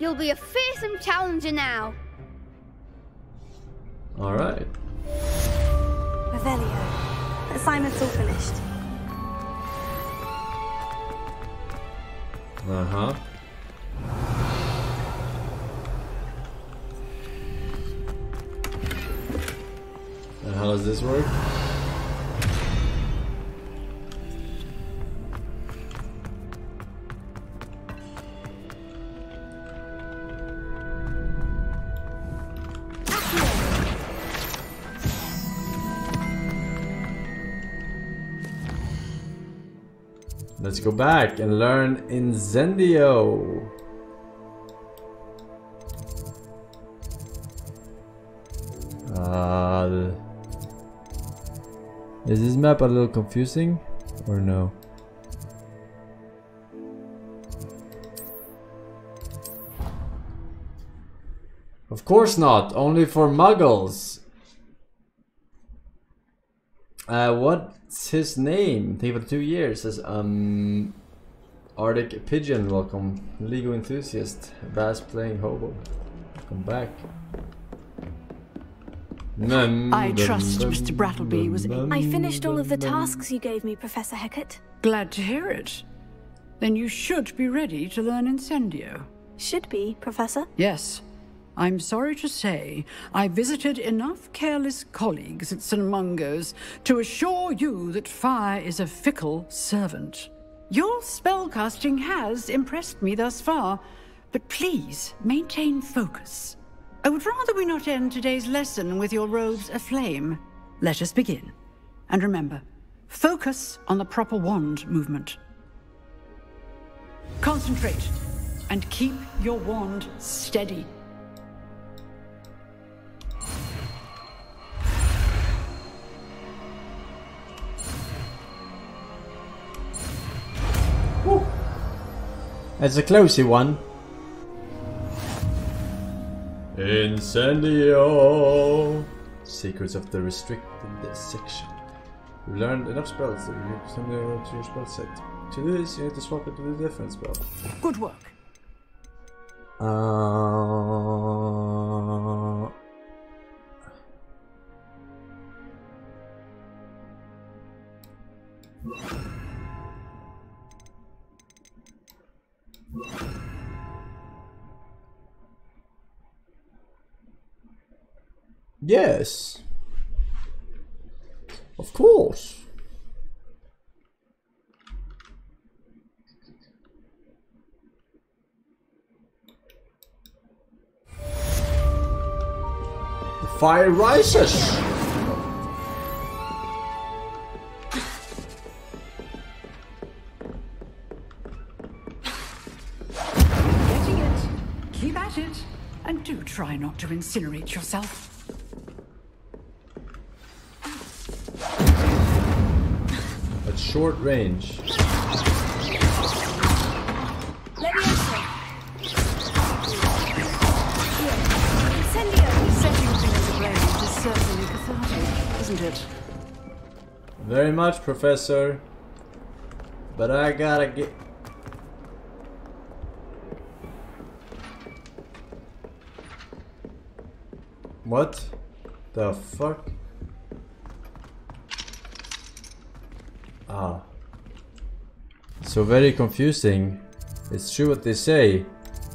You'll be a fearsome challenger now. Alright. Revelio. Assignment's all finished. Uh huh. And how does this work? Let's go back and learn Incendio. Uh, is this map a little confusing or no? Of course not, only for muggles. Uh, what's his name? Thank you for two years. Says, um, Arctic Pigeon, welcome. Lego enthusiast, bass playing hobo. Welcome back. I trust Mr. Brattleby was. I finished all of the tasks you gave me, Professor Hecat. Glad to hear it. Then you should be ready to learn Incendio. Should be, Professor. Yes. I'm sorry to say, I visited enough careless colleagues at St. Mungo's to assure you that fire is a fickle servant. Your spellcasting has impressed me thus far, but please maintain focus. I would rather we not end today's lesson with your robes aflame. Let us begin. And remember, focus on the proper wand movement. Concentrate and keep your wand steady. It's a closey one. Incendio! Secrets of the restricted section. You learned enough spells that you can send to your spell set. To do this, you need to swap it to the different spell. Good work. Uh, yes. Of course. The fire rises. Try not to incinerate yourself. At short range. Let me answer. Setting things ablaze is certainly cathartic, isn't it? Very much, Professor. But I gotta get. What? The fuck? Ah. So very confusing. It's true what they say.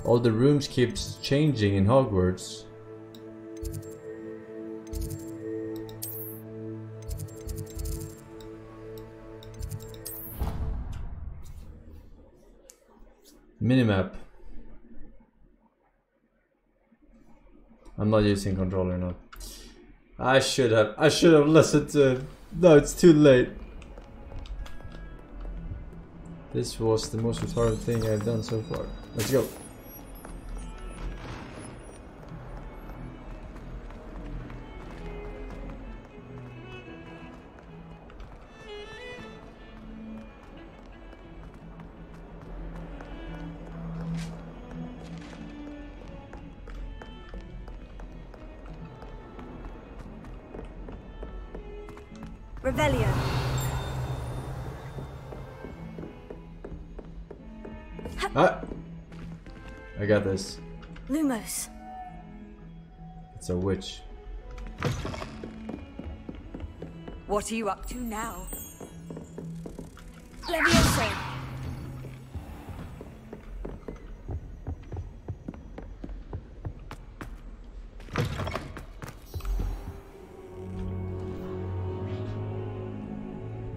All the rooms keeps changing in Hogwarts. Minimap. I'm not using controller now. I should have. I should have listened to it. No, it's too late. This was the most retarded thing I've done so far. Let's go. You up to now? Levioso.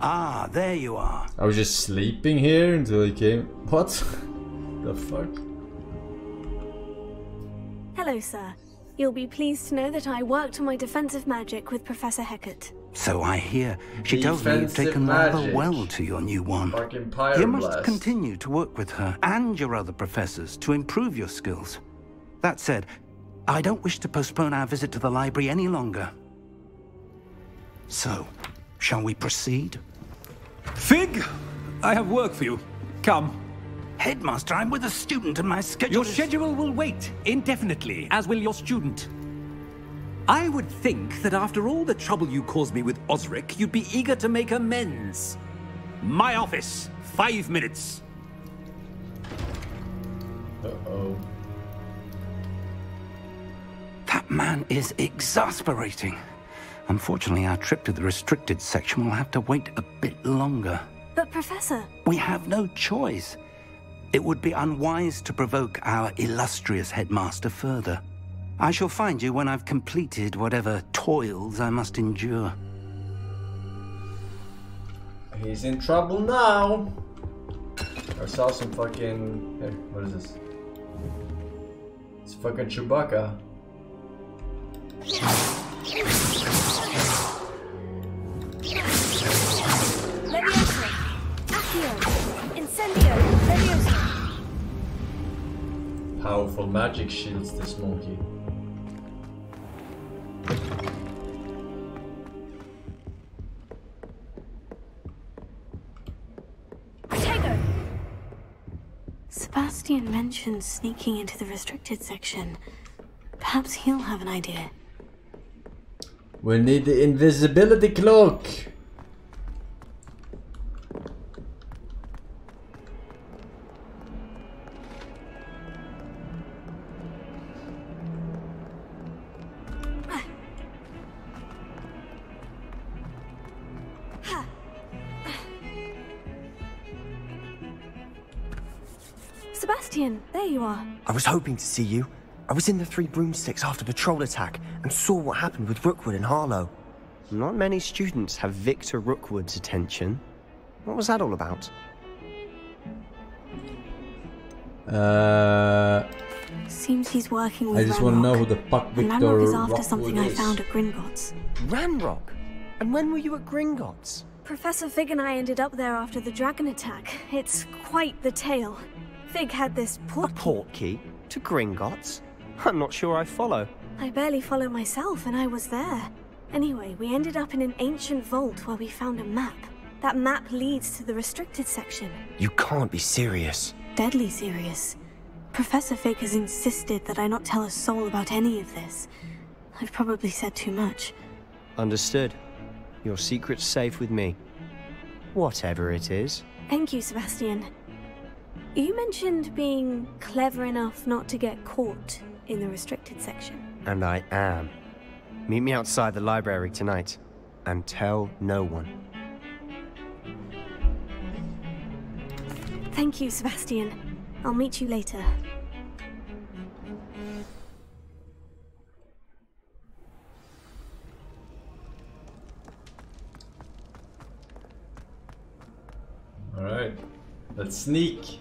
Ah, there you are. I was just sleeping here until he came. What? the fuck? Hello, sir. You'll be pleased to know that I worked on my defensive magic with Professor Hecat. So I hear. She tells me you've Defensive taken rather well to your new one. You must pyroblast. continue to work with her and your other professors to improve your skills. That said, I don't wish to postpone our visit to the library any longer. So, shall we proceed? Fig, I have work for you. Come. Headmaster, I'm with a student and my schedule Your is- schedule will wait indefinitely, as will your student. I would think that after all the trouble you caused me with Osric, you'd be eager to make amends. My office, five minutes. Uh-oh. That man is exasperating. Unfortunately, our trip to the restricted section will have to wait a bit longer. But, Professor, We have no choice. It would be unwise to provoke our illustrious headmaster further. I shall find you when I've completed whatever toils I must endure. He's in trouble now. I saw some fucking. Hey, what is this? It's fucking Chewbacca. Levioso. Accio. Incendio. Levioso. Powerful magic shields this monkey. Protego. Sebastian mentioned sneaking into the restricted section. Perhaps he'll have an idea. We need the invisibility cloak. Sebastian, there you are. I was hoping to see you. I was in the Three Broomsticks after the troll attack and saw what happened with Rookwood and Harlow. Not many students have Victor Rookwood's attention. What was that all about? Uh, Seems he's working with I just want to know who the fuck And Victor Ranrock is after Rookwood something I found at Gringotts. Ranrock? And when were you at Gringotts? Professor Fig and I ended up there after the dragon attack. It's quite the tale. Fig had this port. key To Gringotts? I'm not sure I follow. I barely follow myself, and I was there. Anyway, we ended up in an ancient vault where we found a map. That map leads to the restricted section. You can't be serious. Deadly serious. Professor Fig has insisted that I not tell a soul about any of this. I've probably said too much. Understood. Your secret's safe with me. Whatever it is. Thank you, Sebastian. You mentioned being clever enough not to get caught in the restricted section. And I am. Meet me outside the library tonight. And tell no one. Thank you, Sebastian. I'll meet you later. Alright. Let's sneak.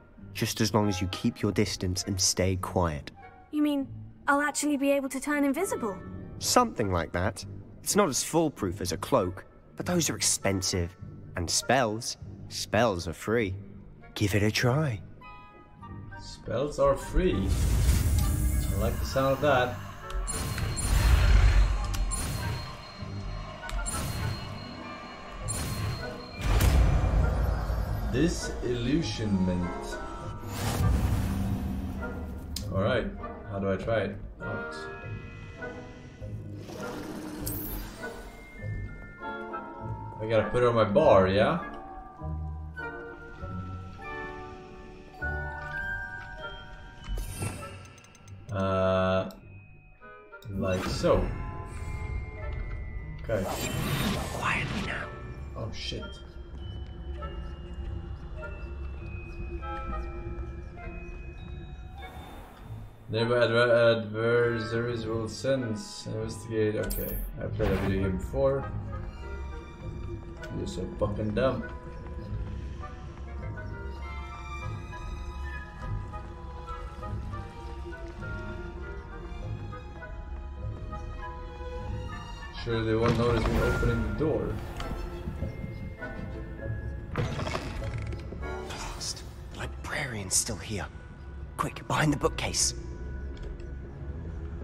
just as long as you keep your distance and stay quiet. You mean I'll actually be able to turn invisible? Something like that. It's not as foolproof as a cloak, but those are expensive. And spells, spells are free. Give it a try. Spells are free. I like the sound of that. Disillusionment. Alright, how do I try it out? I gotta put it on my bar, yeah? Uh, like so. Okay. Quietly now. Oh shit. Never adver adversaries will sense investigate. Okay, I played a video game before. You're so fucking dumb. Sure, they won't notice me opening the door. The librarian's still here. Quick, behind the bookcase.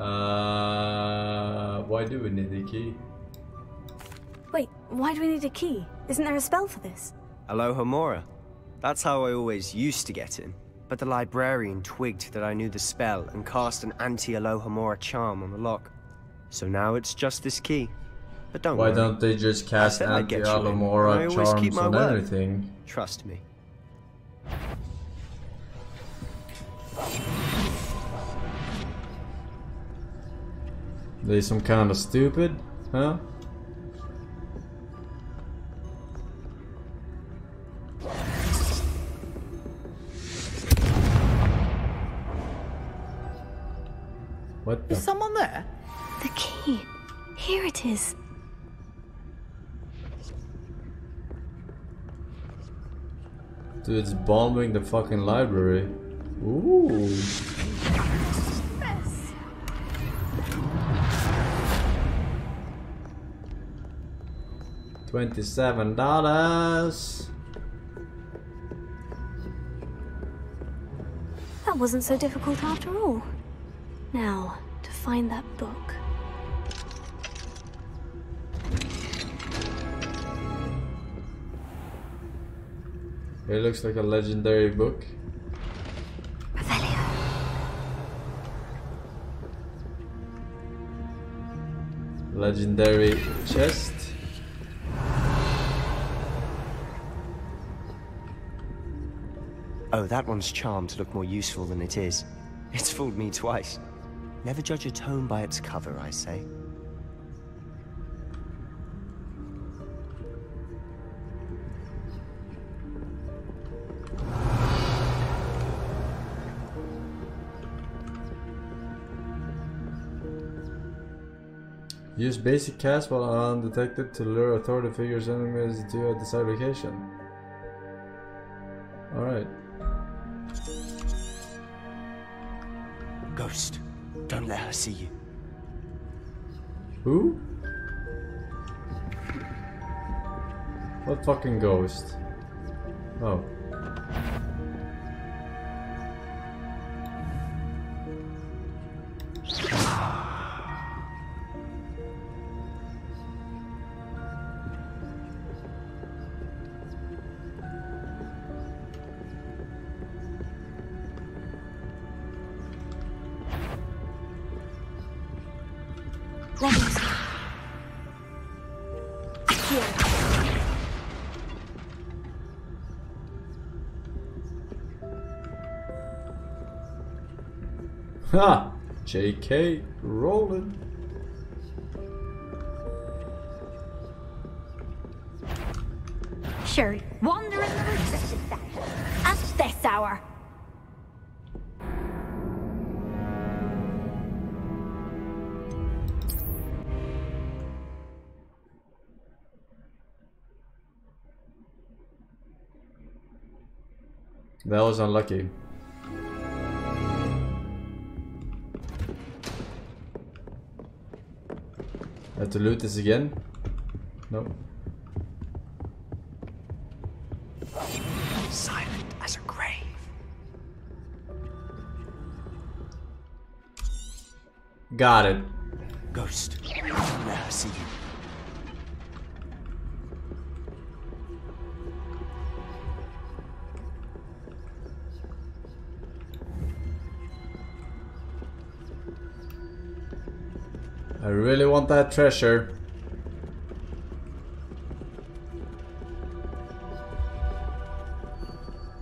Uh, why do we need a key? Wait, why do we need a key? Isn't there a spell for this? Alohomora. That's how I always used to get in. But the librarian twigged that I knew the spell and cast an anti-Alohomora charm on the lock. So now it's just this key. But don't Why worry. don't they just cast said I'd get. I anti-Alohomora always keep charms my on word. everything? Trust me. They some kind of stupid, huh? What the? Is someone there? The key. Here it is. Dude, it's bombing the fucking library. Ooh. Twenty-seven dollars. That wasn't so difficult after all. Now, to find that book. It looks like a legendary book. Legendary chest. Oh, that one's charmed to look more useful than it is. It's fooled me twice. Never judge a tome by its cover, I say. Use basic cast while undetected to lure authority figures enemies to a desired location. Alright. Don't let her see you. Who? What fucking ghost? Oh. JK Rowling. Sure, wander in the at this hour. That was unlucky. Have to loot this again? Nope. Silent as a grave. Got it. Ghost, want that treasure.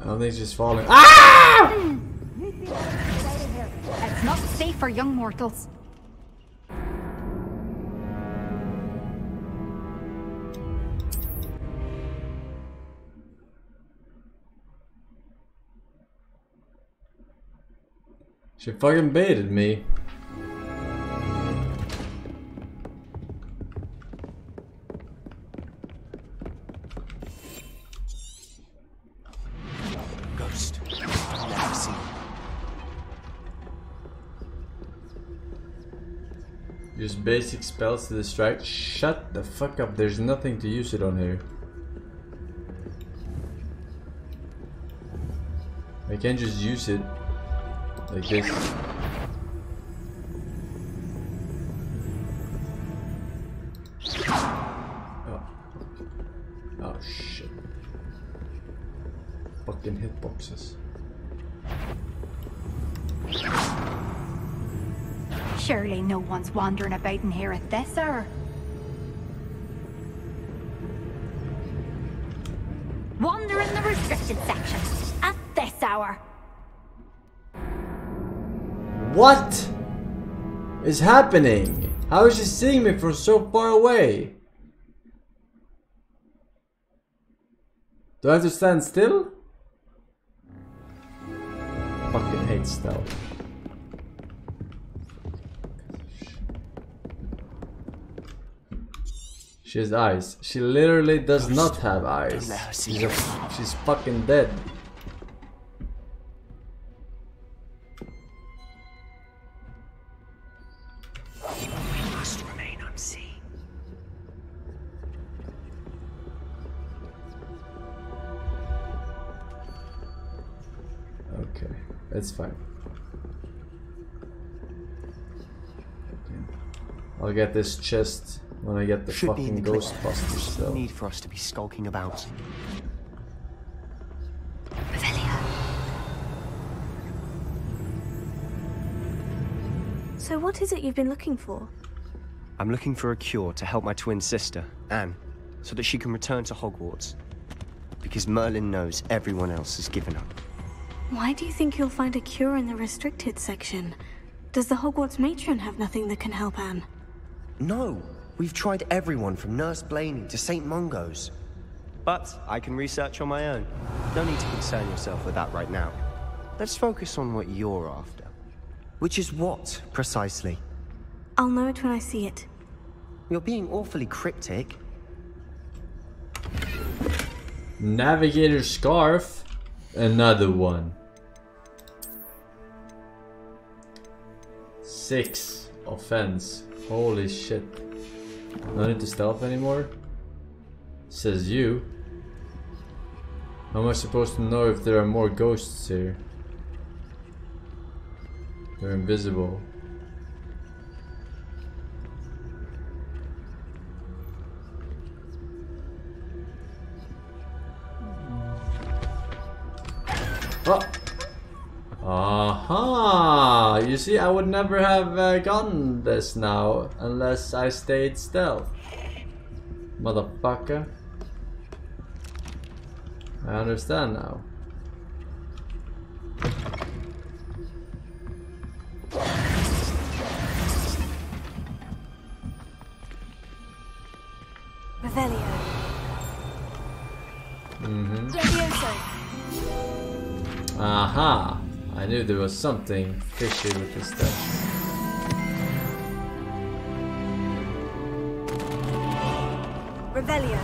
I don't think she's falling. Ah! It's not safe for young mortals. She fucking baited me. Basic spells to distract. Shut the fuck up. There's nothing to use it on here. I can't just use it like this. Wandering about in here at this hour. Wander in the restricted section at this hour. What is happening? How is she seeing me from so far away? Do I have to stand still? She has eyes. She literally does not have eyes. let her see She's, a- she's fucking dead. We must remain unseen. Okay, that's fine. I'll get this chest when I get the Should be in fucking the clip. Ghostbusters No still. need for us to be skulking about. So, what is it you've been looking for? I'm looking for a cure to help my twin sister, Anne, so that she can return to Hogwarts. Because Merlin knows everyone else has given up. Why do you think you'll find a cure in the restricted section? Does the Hogwarts matron have nothing that can help Anne? No, we've tried everyone from Nurse Blaney to St. Mungo's. But I can research on my own. No need to concern yourself with that right now. Let's focus on what you're after. Which is what, precisely? I'll know it when I see it. You're being awfully cryptic. Navigator scarf. Another one. Six offense. Holy shit. No need to stealth anymore? Says you. How am I supposed to know if there are more ghosts here? They're invisible. Oh! Aha! You see, I would never have uh, gotten this now unless I stayed stealth. Motherfucker. I understand now. Knew there was something fishy with this stuff. Revelio.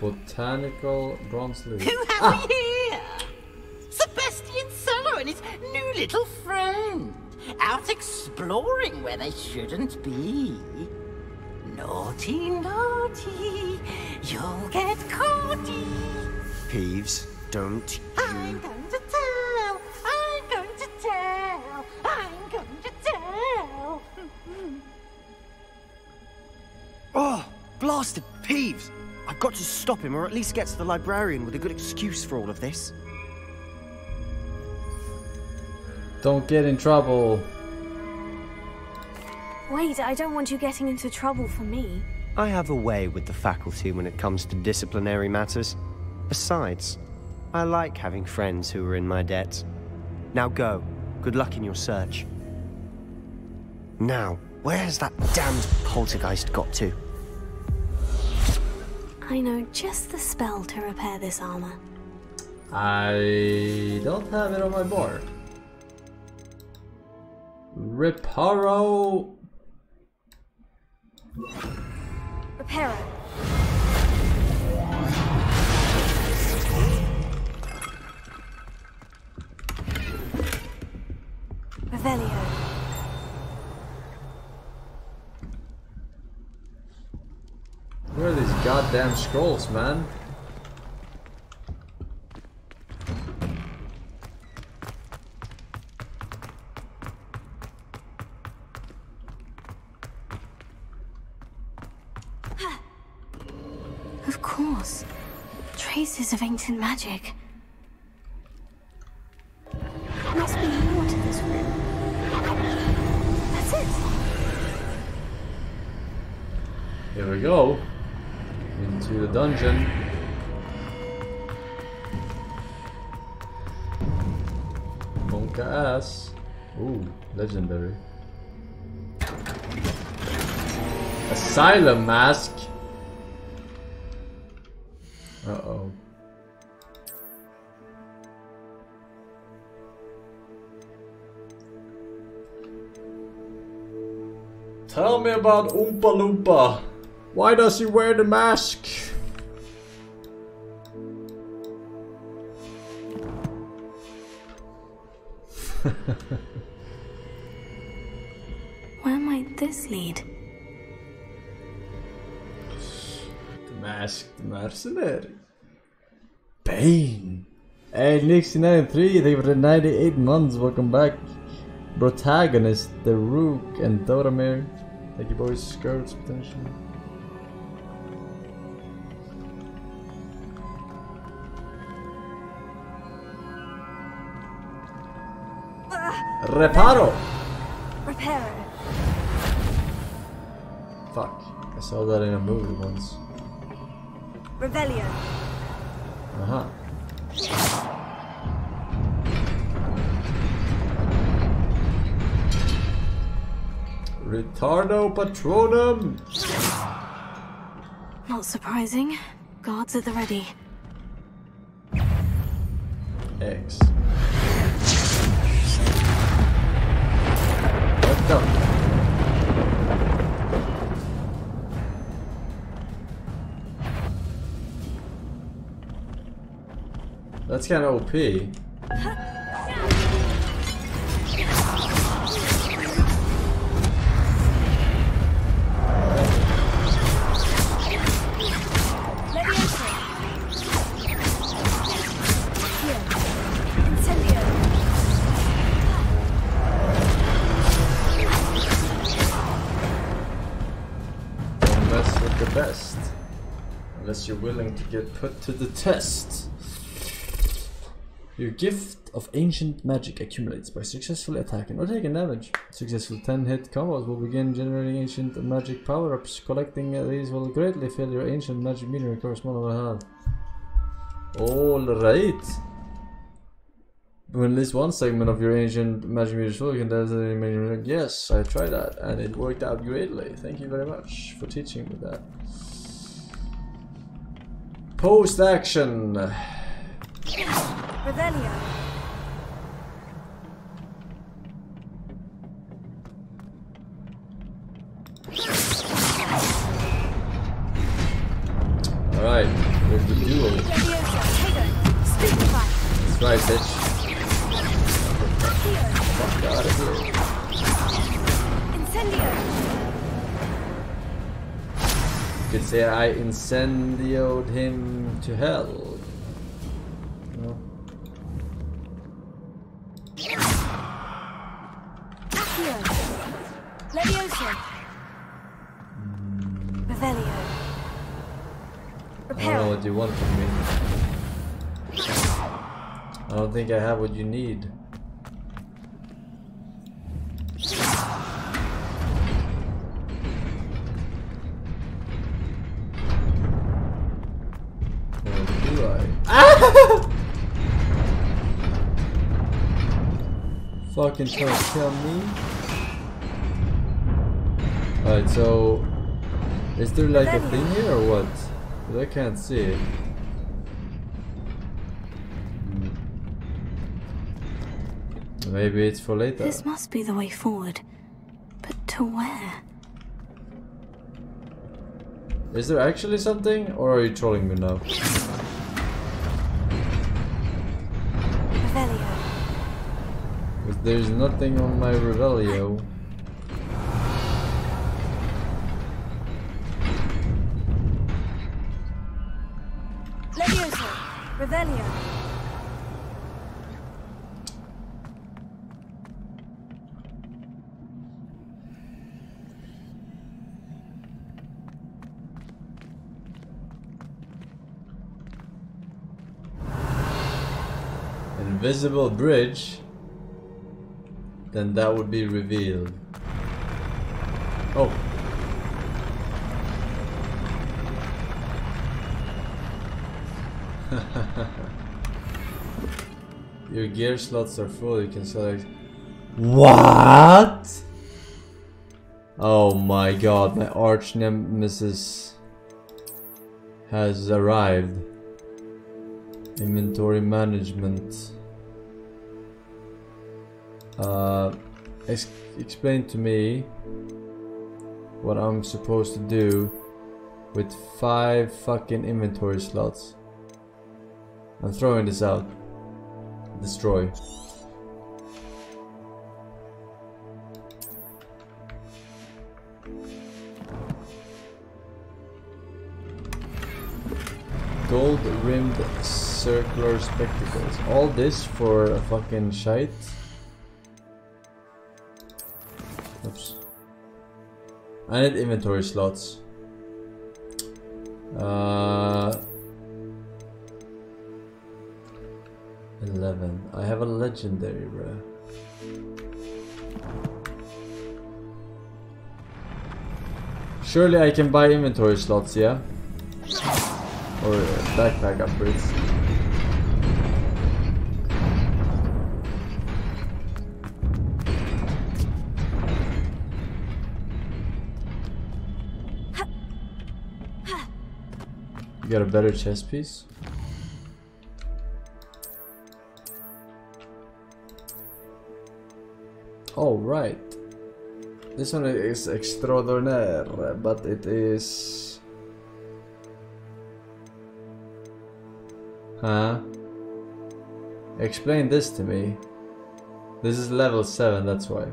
Botanical bronze leaf. Who have ah! we here? Sebastian Sallow and his new little friend. Out exploring where they shouldn't be. Naughty, naughty. You'll get caughty. Peeves, don't you... I'm going to tell. I'm going to tell. I'm going to tell. Oh, blasted Peeves! I've got to stop him or at least get to the librarian with a good excuse for all of this. Don't get in trouble. Wait, I don't want you getting into trouble for me. I have a way with the faculty when it comes to disciplinary matters. Besides, I like having friends who are in my debt. Now go. Good luck in your search. Now, where has that damned poltergeist got to? I know just the spell to repair this armor. I don't have it on my bar. Reparo. Reparo. Revelio. Where are these goddamn scrolls, man? Of course. Traces of ancient magic. Dungeon. monkaS. Ooh, legendary. Asylum mask. Uh oh. Tell me about Oompa Loompa. Why does he wear the mask? Where might this lead? The masked mercenary. Bane. Hey, Nixie93, thank you for the 98 months. Welcome back. Protagonist, The Rook, and Doramir. Thank you, boys. Skirts, potentially. Reparo! Reparo. Fuck. I saw that in a movie once. Revelio. Uh-huh. Retardo Patronum! Not surprising. Guards at the ready. X. What the? That's kind of OP. you're willing to get put to the test. Your gift of ancient magic accumulates by successfully attacking or taking damage. Successful 10 hit combos will begin generating ancient magic power ups. Collecting these will greatly fill your ancient magic meter and correspond with health. Alright. When at least one segment of your ancient magic meter is full, you can designate Yes, I tried that and it worked out greatly. Thank you very much for teaching me that. Post action. Revelio. Alright, there's the duel. That's right, bitch. Could say I incendioed him to hell. No. Levioso. Revelio. I don't know what you want from me. I don't think I have what you need. Fucking trying to kill me? Alright, so... Is there like a thing here or what? I can't see it. Maybe it's for later. This must be the way forward. But to where? Is there actually something? Or are you trolling me now? Revelio. There's nothing on my Revelio. Invisible bridge. Then that would be revealed. Oh. Your gear slots are full, you can select. What? Oh my god, my arch nemesis has arrived. Inventory management. Uh, ex explain to me what I'm supposed to do with five fucking inventory slots. I'm throwing this out. Destroy. Gold rimmed circular spectacles. All this for a fucking shite. Oops. I need inventory slots. Uh, 11. I have a legendary rare. Surely I can buy inventory slots, yeah? Or uh, backpack upgrades. You got a better chest piece? Oh, right. This one is extraordinaire, but it is... Huh? Explain this to me. This is level 7, that's why.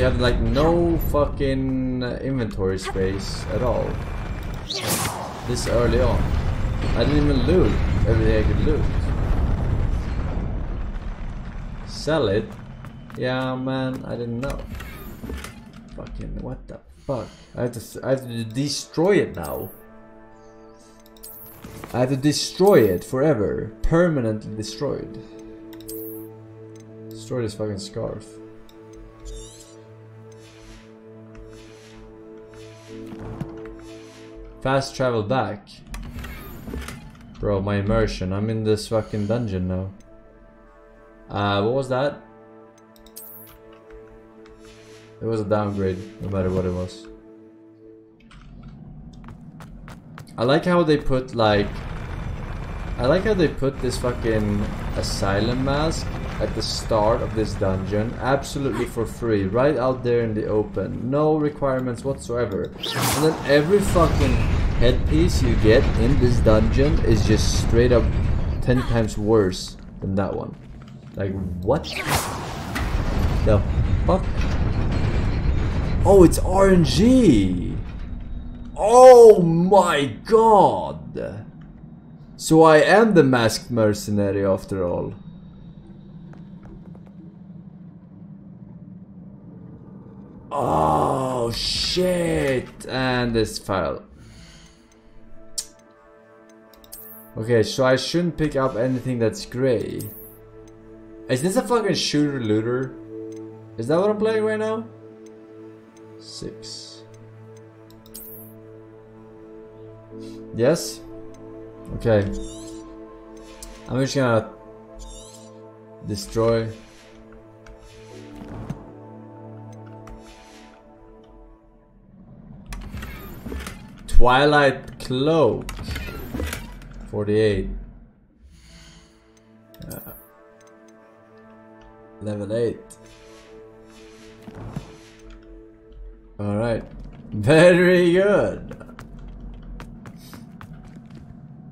You have like no fucking inventory space at all. This early on. I didn't even loot everything I could loot. Sell it? Yeah, man, I didn't know. Fucking what the fuck? I have to, I have to destroy it now. I have to destroy it forever. Permanently destroyed. Destroy this fucking scarf. Fast travel back. Bro, my immersion. I'm in this fucking dungeon now. Uh, what was that? It was a downgrade, no matter what it was. I like how they put like I like how they put this fucking asylum mask at the start of this dungeon absolutely for free right out there in the open no requirements whatsoever and then every fucking headpiece you get in this dungeon is just straight up 10 times worse than that one like what the fuck oh it's RNG Oh my god! So I am the masked mercenary after all. Oh shit! And this file. Okay, so I shouldn't pick up anything that's gray. Is this a fucking shooter looter? Is that what I'm playing right now? Six. Yes? Okay. I'm just gonna destroy. Twilight Cloak. 48. Uh, level 8. Alright. Very good.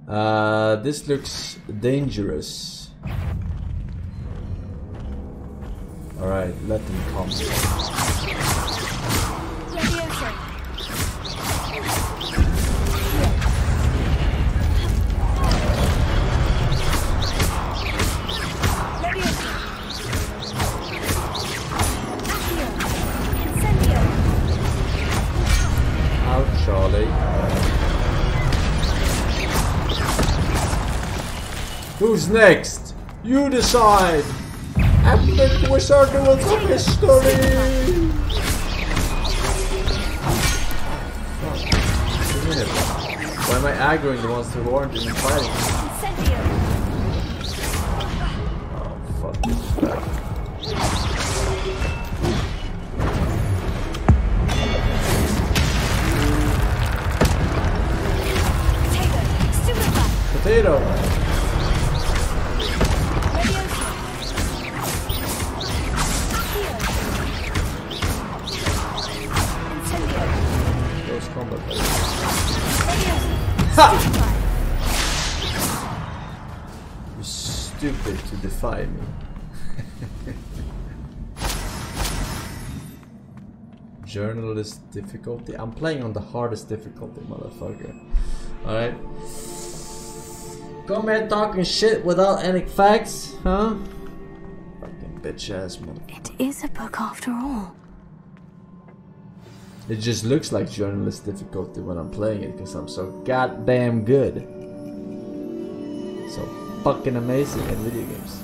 Uh, this looks dangerous. Alright, let them come. Charlie. Who's next? You decide! Epic Wizard of History! Why am I aggroing the ones who aren't even fighting? Oh, fuck this Potato! Ha! You're stupid to defy me. Journalist difficulty? I'm playing on the hardest difficulty, motherfucker. Alright. Come here talking shit without any facts, huh? Fucking bitch ass motherfucker. It is a book after all. It just looks like journalist difficulty when I'm playing it because I'm so goddamn good. So fucking amazing at video games.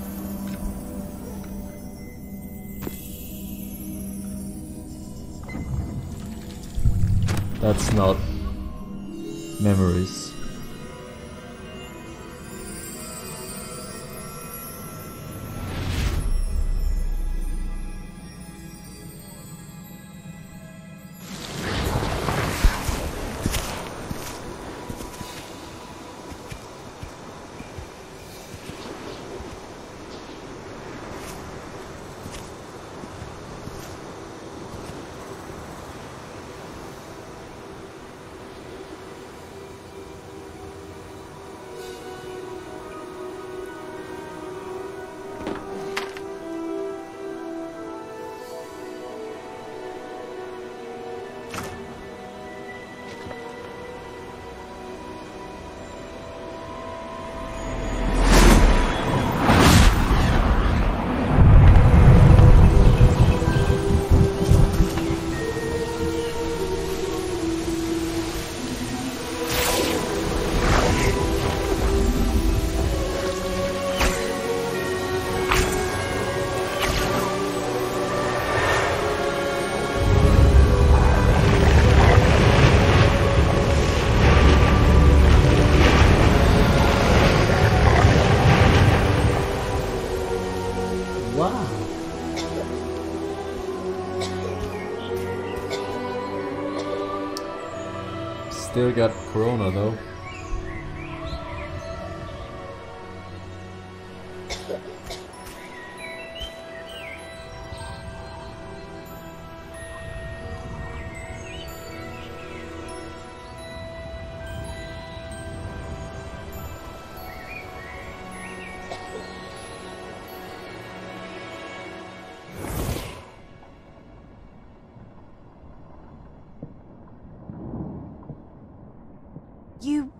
That's not memories. Still got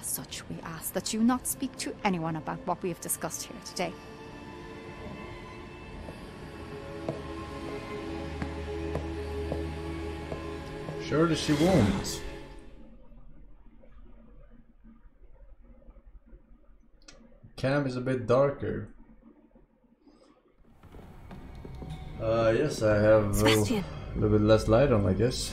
As such, we ask that you not speak to anyone about what we have discussed here today. Surely she won't. Cam is a bit darker. Uh, yes, I have uh, a little bit less light on, I guess.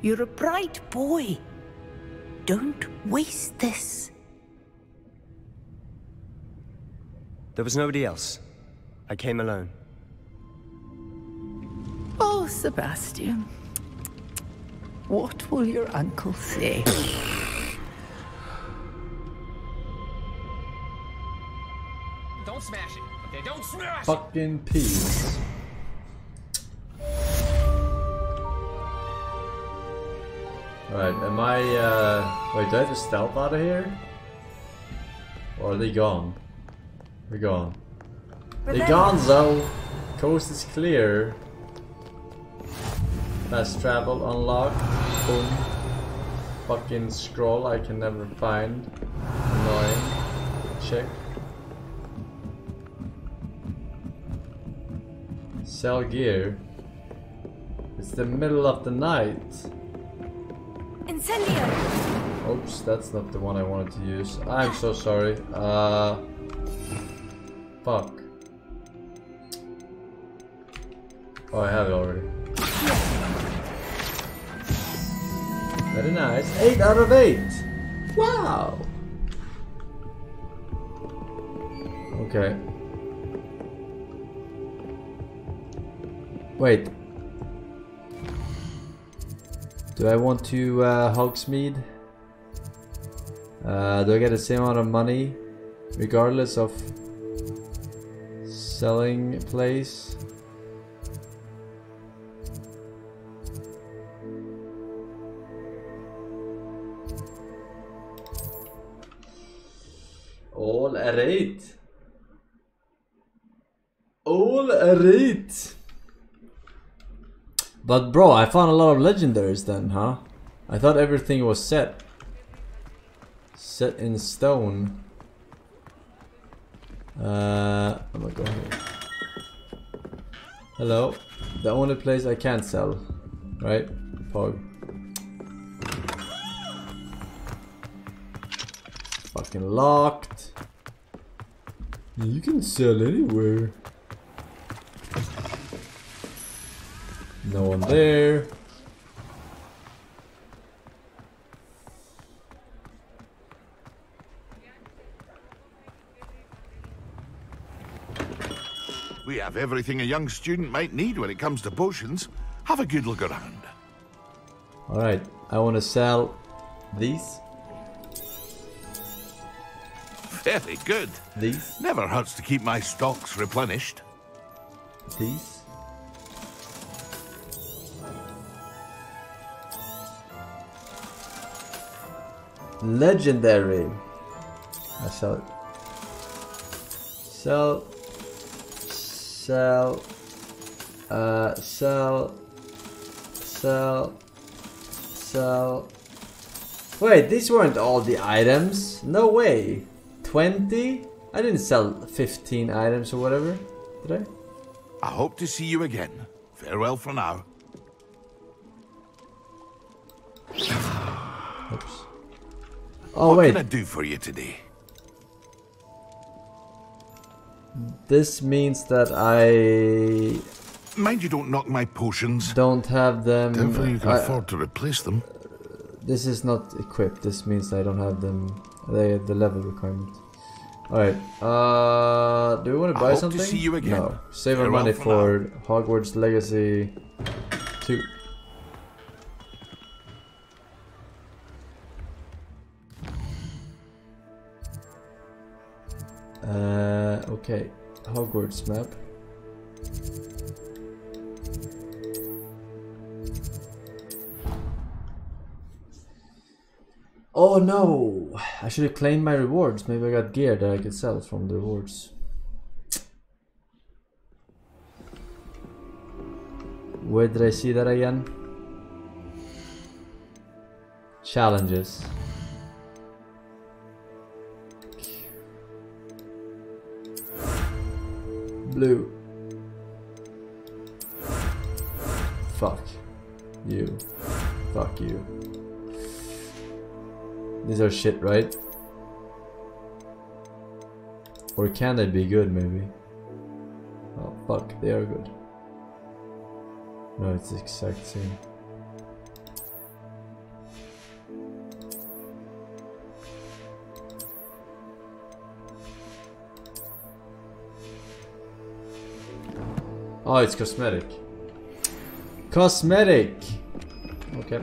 You're a bright boy. Don't waste this. There was nobody else. I came alone. Oh, Sebastian. What will your uncle say? Don't smash it. Okay, don't smash it. Fucking peas. Alright, am I, uh... Wait, do I to stealth out of here? Or are they gone? They're gone. They gone, Zo! Coast is clear. Fast travel unlocked. Boom. Fucking scroll I can never find. Annoying. Check. Sell gear. It's the middle of the night. Incendio! Oops, that's not the one I wanted to use. I'm so sorry. Uh. Fuck. Oh, I have it already. Very nice. 8 out of 8! Wow! Okay. Wait. Do I want to uh, Hogsmeade? Uh, do I get the same amount of money regardless of selling place. All right. All right. But bro, I found a lot of legendaries then, huh? I thought everything was set. Set in stone. Uh, I'm gonna go here. Hello. The only place I can't sell, right? Pog. Fucking locked. You can sell anywhere. No one there. We have everything a young student might need when it comes to potions. Have a good look around. Alright, I want to sell these. Very good. These. Never hurts to keep my stocks replenished. These. Legendary. I sell it. Sell. Sell. Uh, sell. Sell. Sell. Wait, these weren't all the items. No way. 20? I didn't sell 15 items or whatever. Did I? I hope to see you again. Farewell for now. Oh, what wait. can I do for you today? This means that I Mind you don't knock my potions. don't have them. Thankfully you can I- afford to replace them. This is not equipped. This means I don't have them. They the level requirement. All right. Uh, do we want to I buy hope to something? see you again. No. Save our money for for Hogwarts Legacy okay. Hogwarts map. Oh no! I should have claimed my rewards. Maybe I got gear that I could sell from the rewards. Where did I see that again? Challenges. Blue. Fuck. You. Fuck you. These are shit, right? Or can they be good, maybe? Oh, fuck, they are good. No, it's the exact same. Oh, it's cosmetic. Cosmetic! Okay.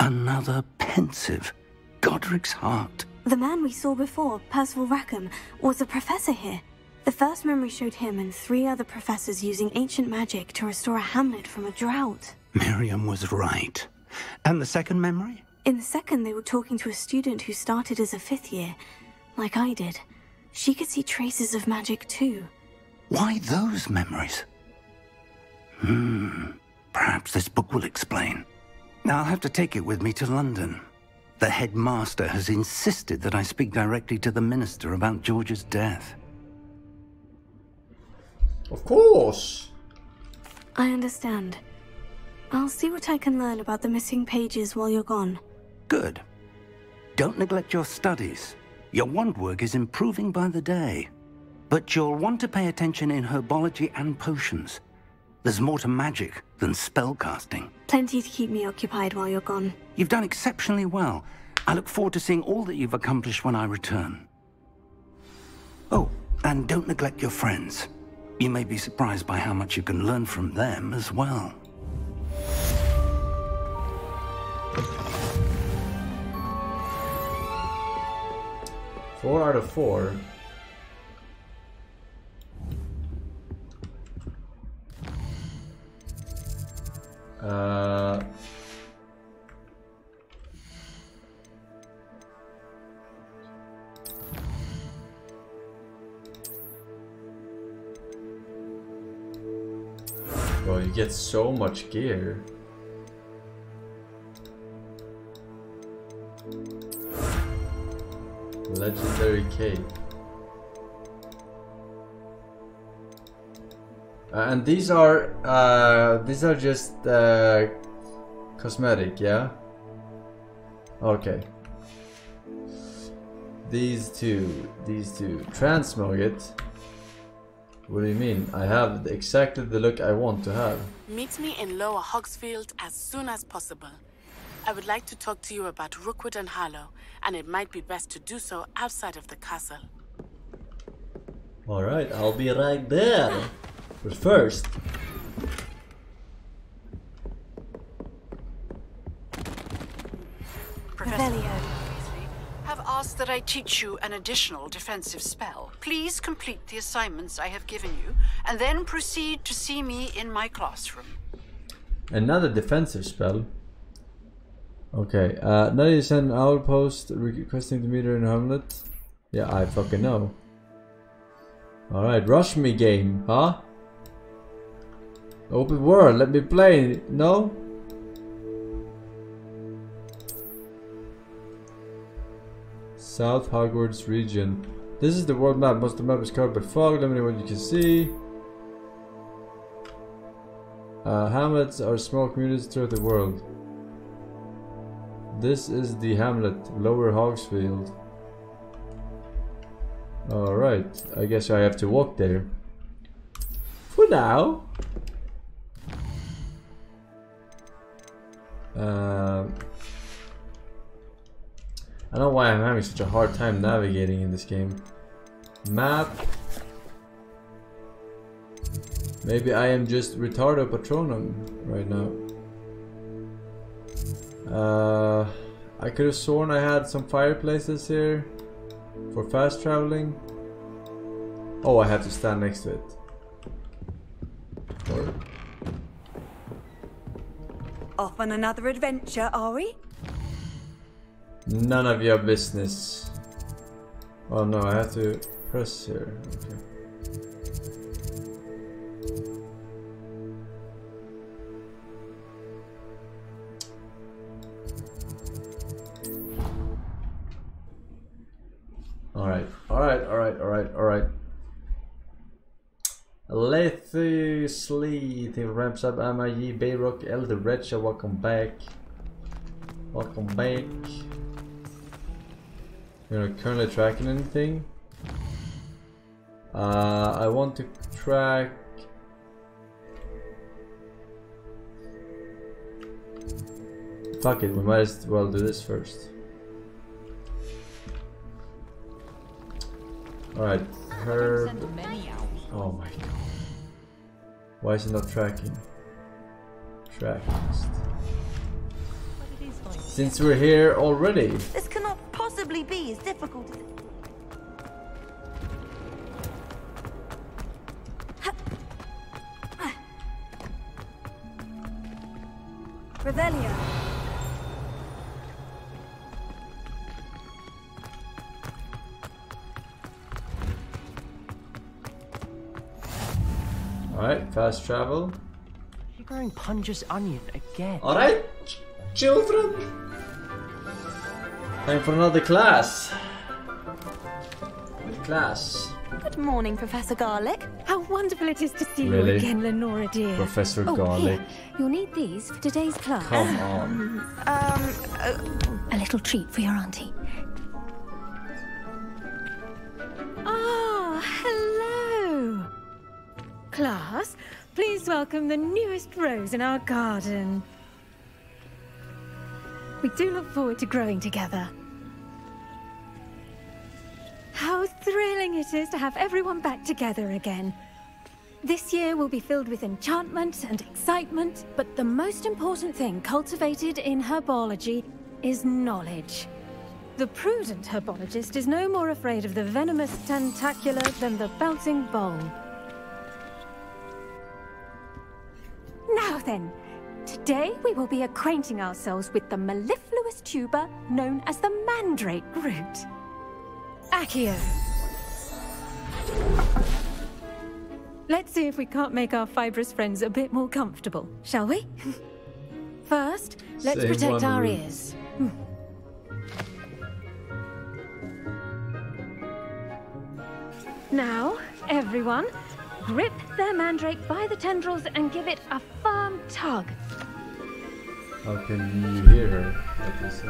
Another Pensieve. Godric's heart. The man we saw before, Percival Rackham, was a professor here. The first memory showed him and three other professors using ancient magic to restore a hamlet from a drought. Miriam was right. And the second memory? In the second, they were talking to a student who started as a fifth year, like I did. She could see traces of magic too. Why those memories? Hmm. Perhaps this book will explain. Now I'll have to take it with me to London. The headmaster has insisted that I speak directly to the minister about George's death. Of course. I understand. I'll see what I can learn about the missing pages while you're gone. Good. Don't neglect your studies. Your wand work is improving by the day. But you'll want to pay attention in herbology and potions. There's more to magic than spellcasting. Plenty to keep me occupied while you're gone. You've done exceptionally well. I look forward to seeing all that you've accomplished when I return. Oh, and don't neglect your friends. You may be surprised by how much you can learn from them as well. Four out of four. Uh, Bro, you get so much gear. Legendary cape. And these are uh, these are just uh, cosmetic, yeah. Okay. These two, these two. Transmog it. What do you mean? I have exactly the look I want to have. Meet me in Lower Hogsfield as soon as possible. I would like to talk to you about Rookwood and Harlow, and it might be best to do so outside of the castle. Alright, I'll be right there. But first... Revelio. Have asked that I teach you an additional defensive spell. Please complete the assignments I have given you, and then proceed to see me in my classroom. Another defensive spell. Okay, uh, now you send an outpost requesting to meet her in Hamlet. Yeah, I fucking know. Alright, rush me game, huh? Open world, let me play. No? South Hogwarts region. This is the world map. Most of the map is covered by fog, limiting what you can see. Uh, hamlets are small communities throughout the world. This is the hamlet, Lower Hogsfield. Alright, I guess I have to walk there. For now. Um, I don't know why I'm having such a hard time navigating in this game. Map. Maybe I am just retardo patronum right now. Uh, I could have sworn I had some fireplaces here for fast traveling. Oh, I have to stand next to it. Or Off on another adventure, are we? None of your business. Oh no, I have to press here. Okay. Alright, alright, alright, alright, alright. Lethously, it ramps up MIE, Bayrock, Elder Redshaw, welcome back. Welcome back. You're not currently tracking anything? Uh, I want to track... Fuck it, we might as well do this first. Alright, Herb... Oh my god. Why is it not tracking? Track list. Since we're here already. This cannot possibly be as difficult as ah. Revelio. Fast travel. You're growing Punja's onion again. Alright, ch- children. Time for another class. With class. Good morning, Professor Garlick. How wonderful it is to see Really? you again, Lenora dear. Professor oh, Garlick. Here. You'll need these for today's class. Come on. Um, A little treat for your auntie. Welcome the newest rose in our garden. We do look forward to growing together. How thrilling it is to have everyone back together again. This year will be filled with enchantment and excitement, but the most important thing cultivated in herbology is knowledge. The prudent herbologist is no more afraid of the venomous tentacula than the bouncing bulb. Now then, today we will be acquainting ourselves with the mellifluous tuber known as the mandrake root. Accio. Let's see if we can't make our fibrous friends a bit more comfortable, shall we? First, let's Same protect our root. ears. Hmm. Now, everyone, grip their mandrake by the tendrils and give it a firm tug. How can you hear her? What is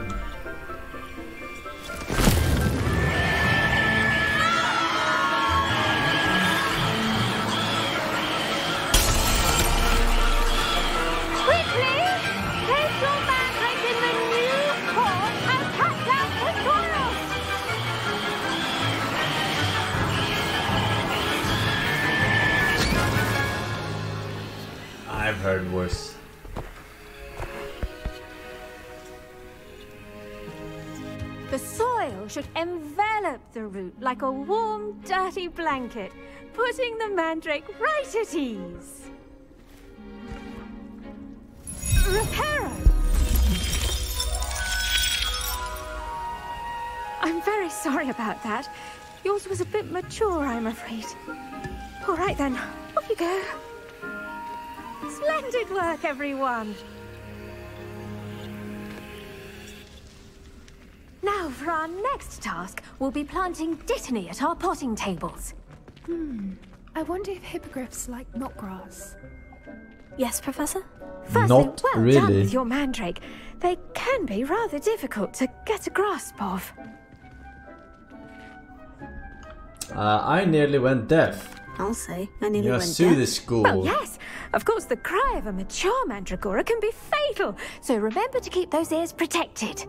I've heard worse. The soil should envelop the root like a warm, dirty blanket, putting the mandrake right at ease. Reparo! I'm very sorry about that. Yours was a bit mature, I'm afraid. All right then, off you go. Splendid work, everyone. Now, for our next task, we'll be planting Dittany at our potting tables. Hmm. I wonder if hippogriffs like knotgrass. Yes, Professor? Firstly, Not well done with your mandrake. They can be rather difficult to get a grasp of. Uh, I nearly went deaf. I'll say. I nearly Yeah, went sue deaf. this school. Well, yes. Of course, the cry of a mature mandragora can be fatal, so remember to keep those ears protected.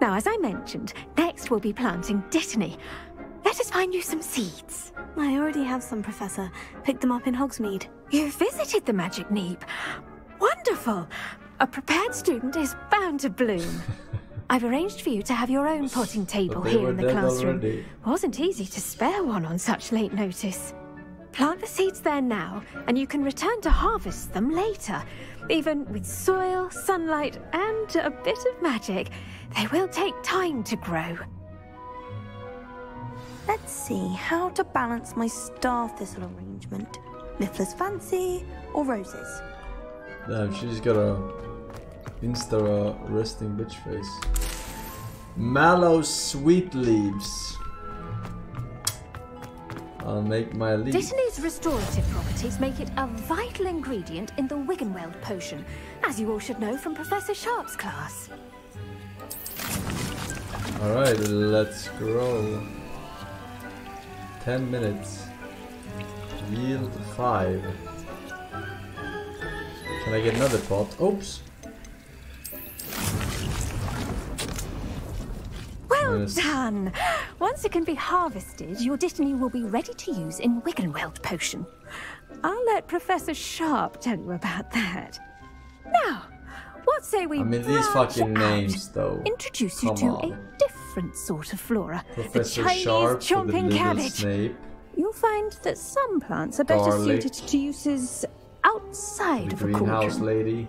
Now, as I mentioned, next we'll be planting Dittany. Let us find you some seeds. I already have some, Professor. Picked them up in Hogsmeade. You visited the Magic Neep. Wonderful. A prepared student is bound to bloom. I've arranged for you to have your own potting table here in the classroom. already. Wasn't easy to spare one on such late notice. Plant the seeds there now, and you can return to harvest them later. Even with soil, sunlight, and a bit of magic, they will take time to grow. Let's see how to balance my star thistle arrangement. Miffler's fancy or roses? Damn, she's got a insta resting bitch face. Mallow sweet leaves. I'll make my leaf. Dittany's restorative properties make it a vital ingredient in the Wiggenweld potion, as you all should know from Professor Sharp's class. Alright, let's grow. 10 minutes. Yield 5. Can I get another pot? Oops! Well done! Once it can be harvested, your Dittany will be ready to use in Wiggenweld potion. I'll let Professor Sharp tell you about that. Now, what say we I mean, these fucking names, though. Introduce you to on. a different sort of flora. Professor the Chinese Sharp chomping cabbage. Snape. You'll find that some plants are better Garlic. suited to uses outside The of a greenhouse cauldron. lady.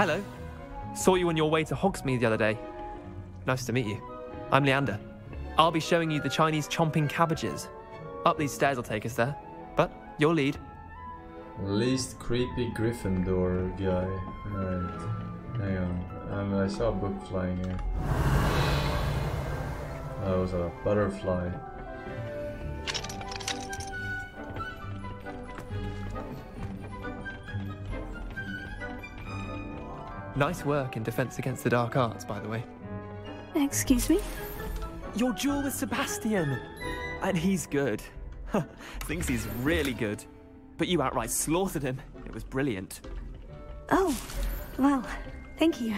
Hello. Saw you on your way to Hogsmeade the other day. Nice to meet you. I'm Leander. I'll be showing you the Chinese chomping cabbages. Up these stairs will take us there. But your lead. Least creepy Gryffindor guy. Alright. Hang on. Um, I saw a book flying here. That was a butterfly. Nice work in Defense Against the Dark Arts, by the way. Excuse me? Your duel with Sebastian! And he's good. Thinks he's really good. But you outright slaughtered him. It was brilliant. Oh, well, thank you.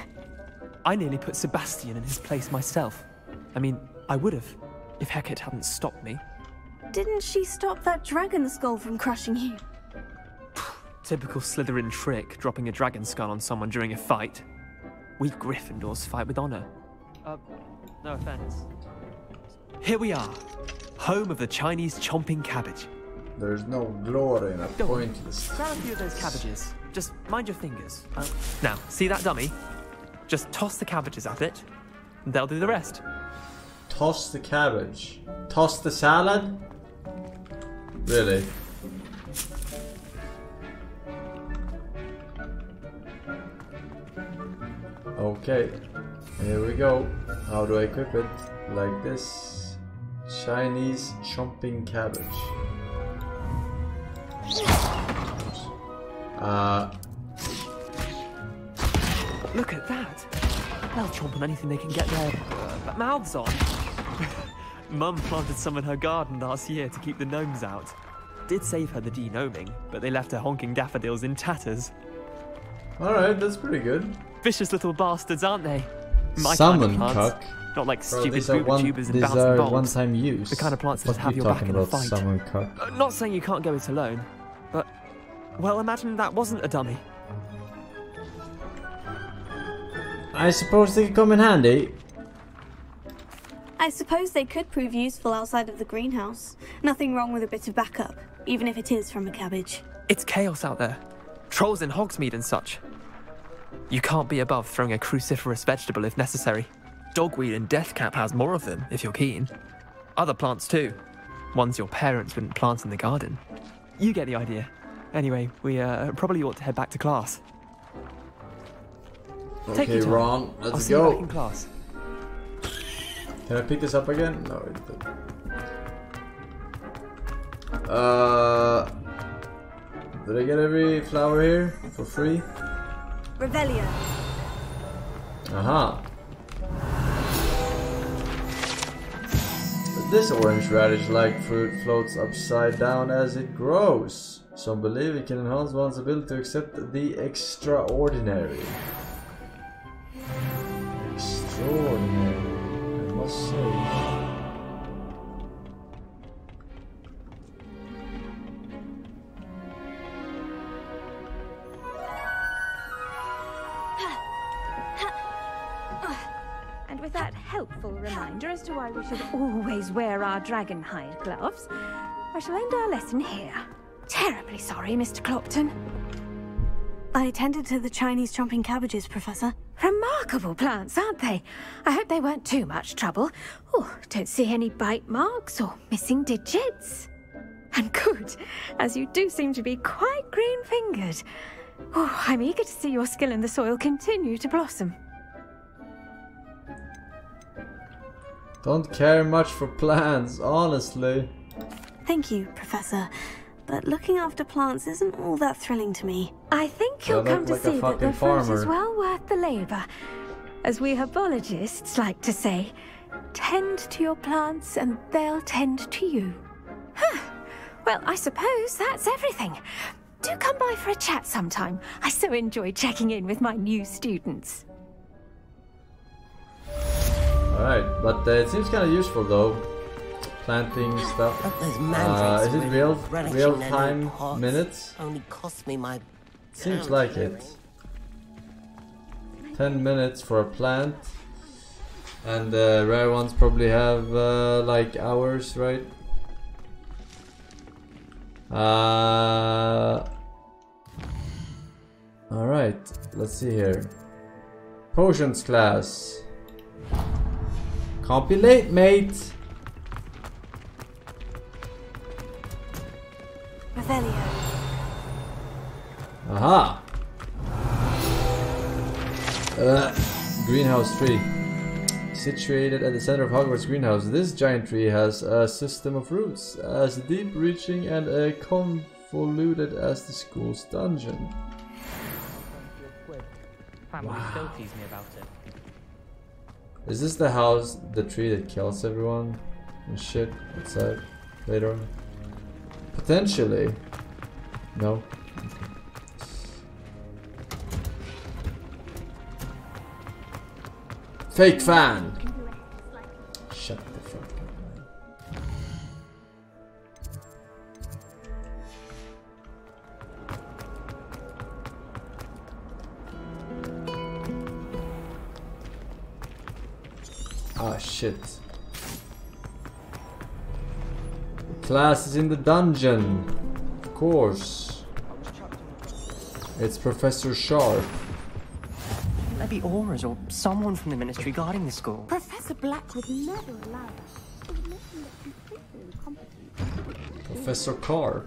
I nearly put Sebastian in his place myself. I mean, I would have, if Hecat hadn't stopped me. Didn't she stop that dragon skull from crushing you? Typical Slytherin trick, dropping a dragon skull on someone during a fight. We Gryffindors fight with honor. Uh, no offense. Here we are, home of the Chinese chomping cabbage. There's no glory in a Go on, pointless. Grab a few of those cabbages. Just mind your fingers. Uh, now, see that dummy? Just toss the cabbages at it, and they'll do the rest. Toss the cabbage. Toss the salad? Really? Okay, here we go. How do I equip it? Like this. Chinese chomping cabbage. Uh, Look at that. They'll chomp on anything they can get their uh, mouths on. Mum planted some in her garden last year to keep the gnomes out. Did save her the de-gnoming, but they left her honking daffodils in tatters. Alright, that's pretty good. Vicious little bastards, aren't they? My Summon kind of cuck. Not like Bro, stupid these are boober one- tubers and these bouncing are bombs. one-time use. The kind of plants that have you your back talking in a about, fight. summon cuck? Uh, not saying you can't go it alone, but well, imagine that wasn't a dummy. I suppose they could come in handy. I suppose they could prove useful outside of the greenhouse. Nothing wrong with a bit of backup, even if it is from a cabbage. It's chaos out there. Trolls in Hogsmeade and such. You can't be above throwing a cruciferous vegetable if necessary. Dogweed and Deathcap has more of them, if you're keen. Other plants too. Ones your parents wouldn't plant in the garden. You get the idea. Anyway, we uh, probably ought to head back to class. Take Okay, your. Ron, let's I'll see you back go. in class. Can I pick this up again? No, it didn't. Uh, did I get every flower here for free? Revelio. Aha. This orange radish-like fruit floats upside down as it grows. Some believe it can enhance one's ability to accept the extraordinary. Extraordinary, I must say. We should always wear our dragon hide gloves, I shall end our lesson here. Terribly sorry, Mr. Clopton. I attended to the Chinese chomping cabbages, Professor. Remarkable plants, aren't they? I hope they weren't too much trouble. Oh, don't see any bite marks or missing digits. And good, as you do seem to be quite green-fingered. Oh, I'm eager to see your skill in the soil continue to blossom. Don't care much for plants, honestly. Thank you, Professor. But looking after plants isn't all that thrilling to me. I think you'll come to like a see that the fruit is well worth the labour. As we herbologists like to say, tend to your plants and they'll tend to you. Huh. Well, I suppose that's everything. Do come by for a chat sometime. I so enjoy checking in with my new students. Alright, but uh, it seems kind of useful though. Planting stuff. Uh, is it real real time minutes? Only cost me my. Seems like it. 10 minutes for a plant. And uh, rare ones probably have uh, like hours, right? Uh, Alright, let's see here. Potions class. Can't be late, mate. Revelio. Aha! Uh, greenhouse tree. Situated at the center of Hogwarts greenhouse, this giant tree has a system of roots as deep reaching and uh, convoluted as the school's dungeon. Family still tease me about it. Is this the house, the tree that kills everyone and shit outside later on? Potentially. No. Fake fan! Ah, shit. Class is in the dungeon. Of course. It's Professor Sharp. Maybe Aurors or someone from the ministry guarding the school. Professor Black would never allow us. It would make him look completely incompetent. Professor Carr.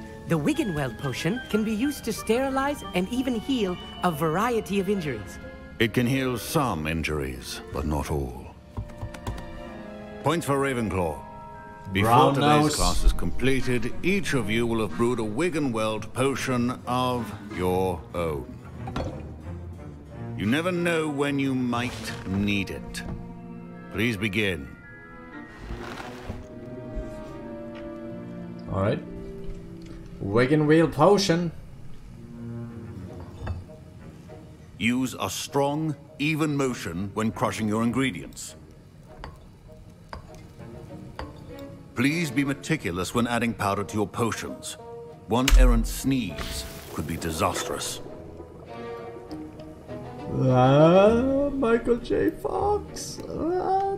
The Wiggenweld potion can be used to sterilize and even heal a variety of injuries. It can heal some injuries, but not all. Points for Ravenclaw. Before Brown today's nose. class is completed, each of you will have brewed a Wiggenweld potion of your own. You never know when you might need it. Please begin. Alright. Wagon wheel potion. Use a strong, even motion when crushing your ingredients. Please be meticulous when adding powder to your potions. One errant sneeze could be disastrous. Ah, Michael J. Fox. Ah.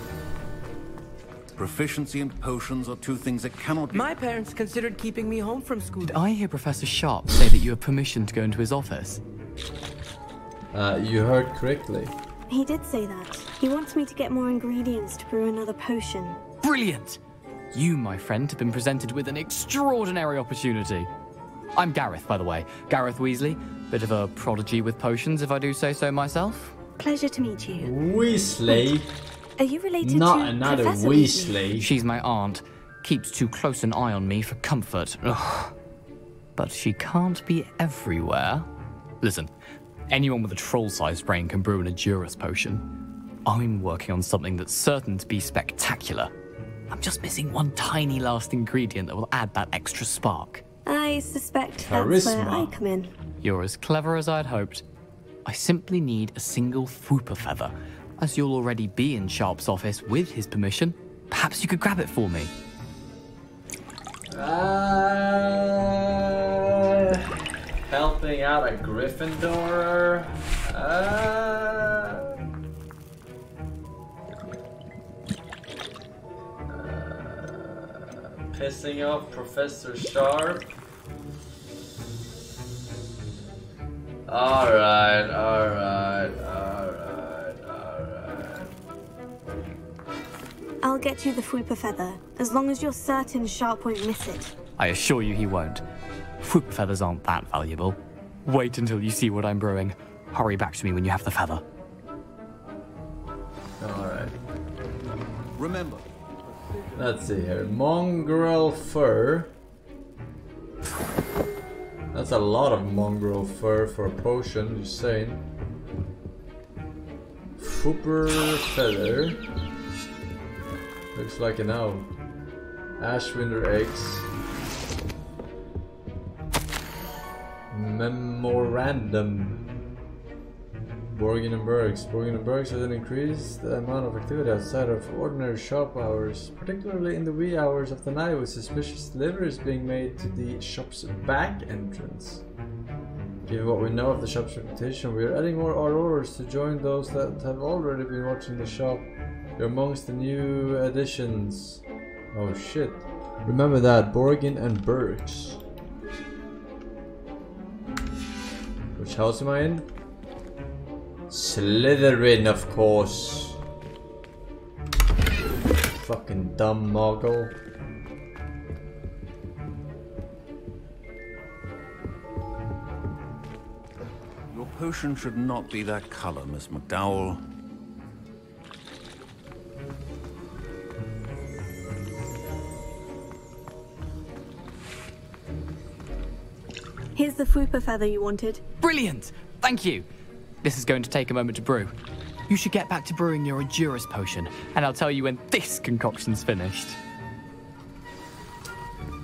Proficiency and potions are two things that cannot be. My parents considered keeping me home from school. Did I hear Professor Sharp say that you have permission to go into his office? Uh, you heard correctly. He did say that. He wants me to get more ingredients to brew another potion. Brilliant! You, my friend, have been presented with an extraordinary opportunity. I'm Gareth, by the way. Gareth Weasley. Bit of a prodigy with potions, if I do say so myself. Pleasure to meet you. Weasley. Are you related Not to another Professor Weasley. She's my aunt. Keeps too close an eye on me for comfort. Ugh. But she can't be everywhere. Listen, anyone with a troll-sized brain can brew an Edurus potion. I'm working on something that's certain to be spectacular. I'm just missing one tiny last ingredient that will add that extra spark. I suspect that's where Charisma. I come in. You're as clever as I'd hoped. I simply need a single Fwooper feather. As you'll already be in Sharp's office with his permission, perhaps you could grab it for me. Uh, helping out a Gryffindor. Uh, uh, pissing off Professor Sharp. Alright, alright, alright, I'll get you the Fwooper feather, as long as you're certain Sharp won't miss it. I assure you he won't. Fwooper feathers aren't that valuable. Wait until you see what I'm brewing. Hurry back to me when you have the feather. Alright. Remember, Let's see here. Mongrel fur. That's a lot of mongrel fur for a potion, just saying. Fwooper feather. Looks like an owl. Ashwinder eggs. Memorandum. Borgin and Burkes. Borgin and Burkes has an increased amount of activity outside of ordinary shop hours, particularly in the wee hours of the night with suspicious deliveries being made to the shop's back entrance. Given what we know of the shop's reputation, we are adding more Aurors to join those that have already been watching the shop. You're amongst the new additions. Oh shit. Remember that, Borgin and Burkes. Which house am I in? Slytherin, of course. Fucking dumb mogul. your potion should not be that color, Miss McDowell. Here's the Fwooper feather you wanted. Brilliant! Thank you! This is going to take a moment to brew. You should get back to brewing your Edurus potion, and I'll tell you when this concoction's finished.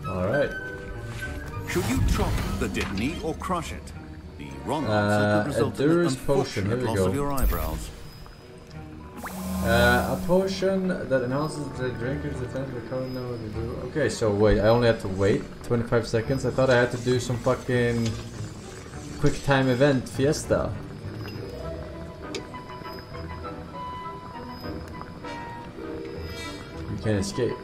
Alright. Should you chop the Dittany or crush it? The wrong answer Uh, could result in Edurus an potion, here unfortunate we loss of your eyebrows. Uh, a potion that enhances the drinker's defense by covering them what the do. Okay, so wait, I only have to wait 25 seconds. I thought I had to do some fucking quick time event fiesta. You can't escape.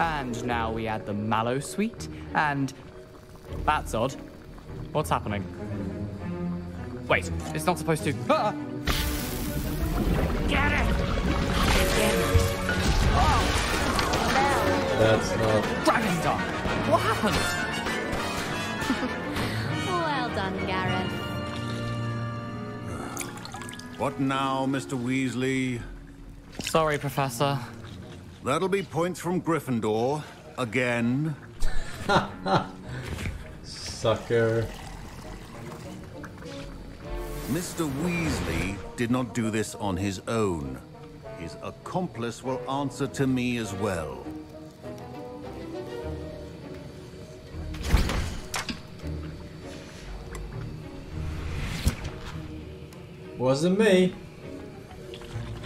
And now we add the mallow sweet, and that's odd. What's happening? Wait, it's not supposed to. Ah! Get it! That's not. Dragon Dog! What happened? Well done, Gareth. What now, Mr. Weasley? Sorry, Professor. That'll be points from Gryffindor. Again. Sucker. Mr. Weasley did not do this on his own. his accomplice will answer to me as well. Wasn't me.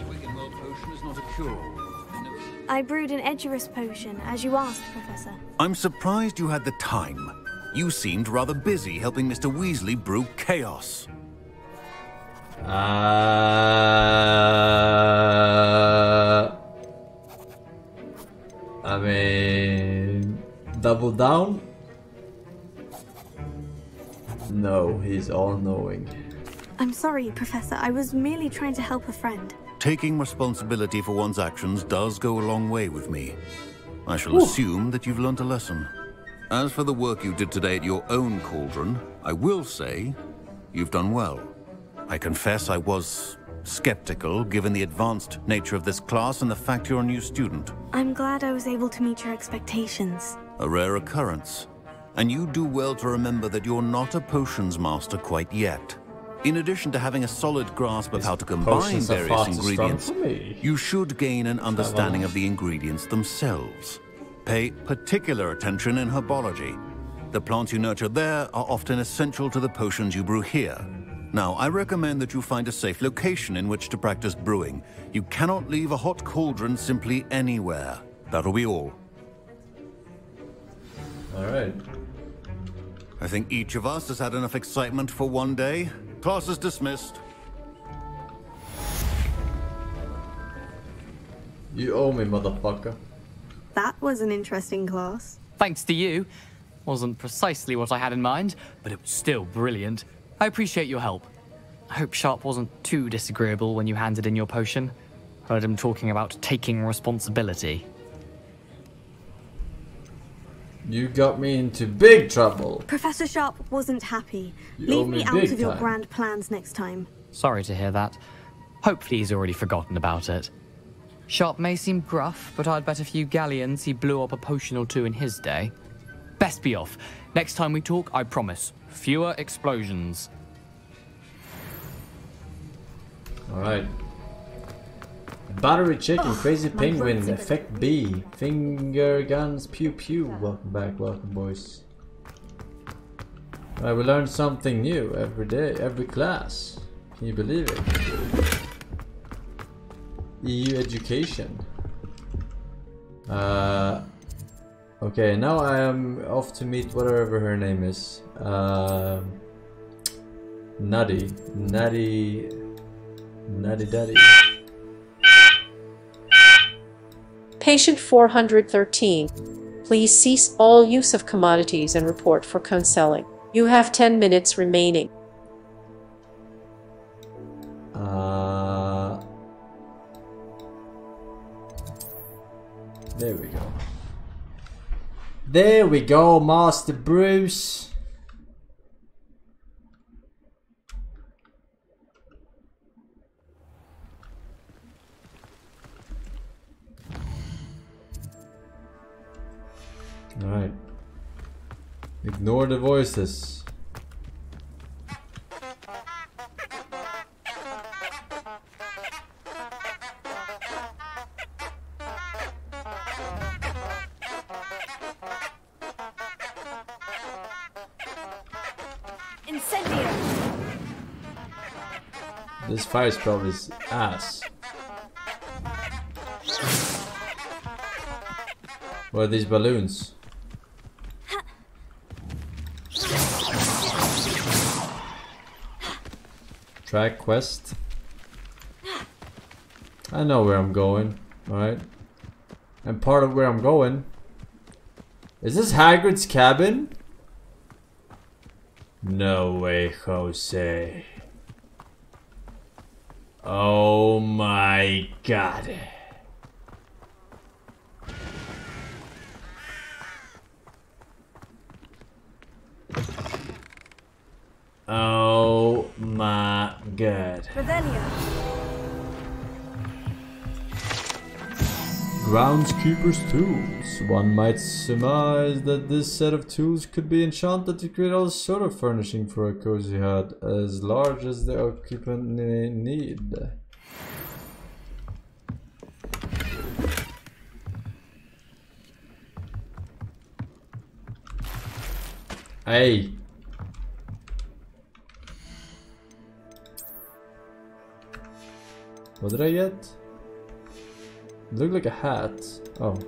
Wiggenweld potion is not a cure. I brewed an Edurus potion, as you asked, Professor. I'm surprised you had the time. You seemed rather busy helping Mr. Weasley brew chaos. Uh, I mean, double down? No, he's all knowing. I'm sorry, Professor. I was merely trying to help a friend. Taking responsibility for one's actions does go a long way with me. I shall Ooh. assume that you've learnt a lesson. As for the work you did today at your own cauldron, I will say you've done well. I confess I was skeptical given the advanced nature of this class and the fact you're a new student. I'm glad I was able to meet your expectations. A rare occurrence. And you do well to remember that you're not a potions master quite yet. In addition to having a solid grasp of how to combine various far too strong ingredients, you should gain an understanding of the ingredients themselves. Pay particular attention in herbology. The plants you nurture there are often essential to the potions you brew here. Now, I recommend that you find a safe location in which to practice brewing. You cannot leave a hot cauldron simply anywhere. That'll be all. Alright. I think each of us has had enough excitement for one day. Class is dismissed. You owe me, motherfucker. That was an interesting class. Thanks to you. Wasn't precisely what I had in mind, but it was still brilliant. I appreciate your help. I hope Sharp wasn't too disagreeable when you handed in your potion. Heard him talking about taking responsibility. You got me into big trouble. Professor Sharp wasn't happy. You Leave me me out big of your grand plans next time. Sorry to hear that. Hopefully he's already forgotten about it. Sharp may seem gruff, but I'd bet a few galleons he blew up a potion or two in his day. Best be off. Next time we talk, I promise. Fewer explosions. Alright. Battery chicken, Ugh, crazy my penguin, throat's a bit- effect B, finger guns, pew pew. Welcome back, welcome boys. Alright, we learn something new every day, every class. Can you believe it? EU education. Uh, okay, now I am off to meet whatever her name is. Um, Nutty, Nutty, Nutty Daddy. Patient 413. Please cease all use of commodities and report for counseling. You have 10 minutes remaining. There we go, Master Bruce. Alright. Ignore the voices. Fire spell is ass. What are these balloons? Track quest. I know where I'm going, alright? And part of where I'm going. Is this Hagrid's cabin? No way, Jose. Oh my god. groundskeeper's tools. One might surmise that this set of tools could be enchanted to create all sort of furnishing for a cozy hut as large as the occupant may need. Hey. What did I get? Looked like a hat. Oh.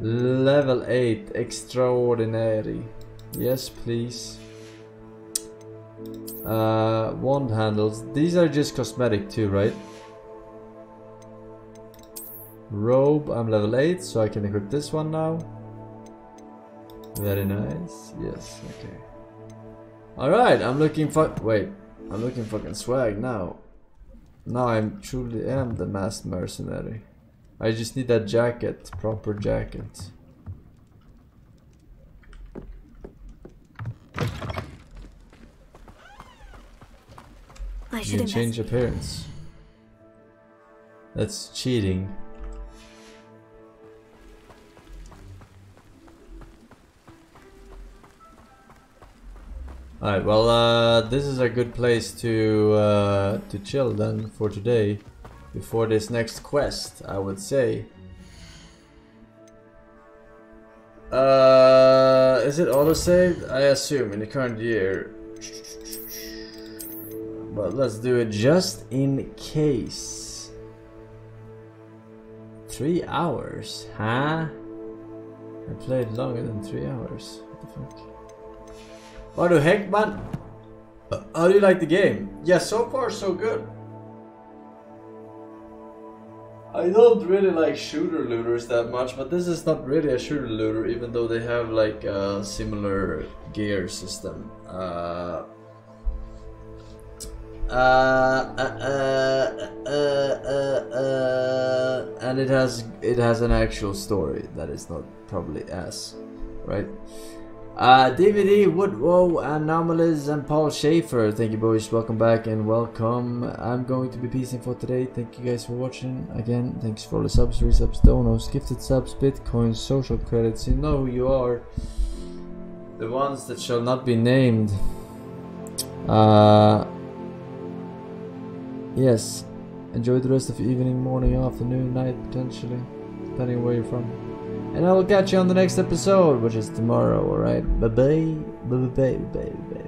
Level 8, extraordinary. Yes, please. Uh, wand handles. These are just cosmetic too, right? Robe, I'm level 8, so I can equip this one now. Very nice. Yes, okay. Alright, I'm looking for- wait. I'm looking fucking swag now. Now I'm truly am the masked mercenary. I just need that jacket, proper jacket. I should change appearance. That's cheating. Alright, well, uh, this is a good place to uh, to chill then for today, before this next quest, I would say. Uh, is it auto-saved? I assume in the current year. But let's do it just in case. Three hours, huh? I played longer than three hours. What the fuck? What the heck, man? Uh, How do you like the game? Yeah, so far so good. I don't really like shooter looters that much, but this is not really a shooter looter, even though they have like a similar gear system. Uh, uh, uh, uh, uh, uh, and it has it has an actual story that is not probably as right. Uh, DVD, Woodrow, Anomalies, and Paul Schaefer. Thank you, boys. Welcome back and welcome. I'm going to be peacing for today. Thank you guys for watching. Again, thanks for the subs, resubs, donos, gifted subs, bitcoins, social credits. You know who you are. The ones that shall not be named. Uh, yes. Enjoy the rest of your evening, morning, afternoon, night, potentially, depending where you're from. And I will catch you on the next episode, which is tomorrow, alright? Bye bye. Bye bye bye bye.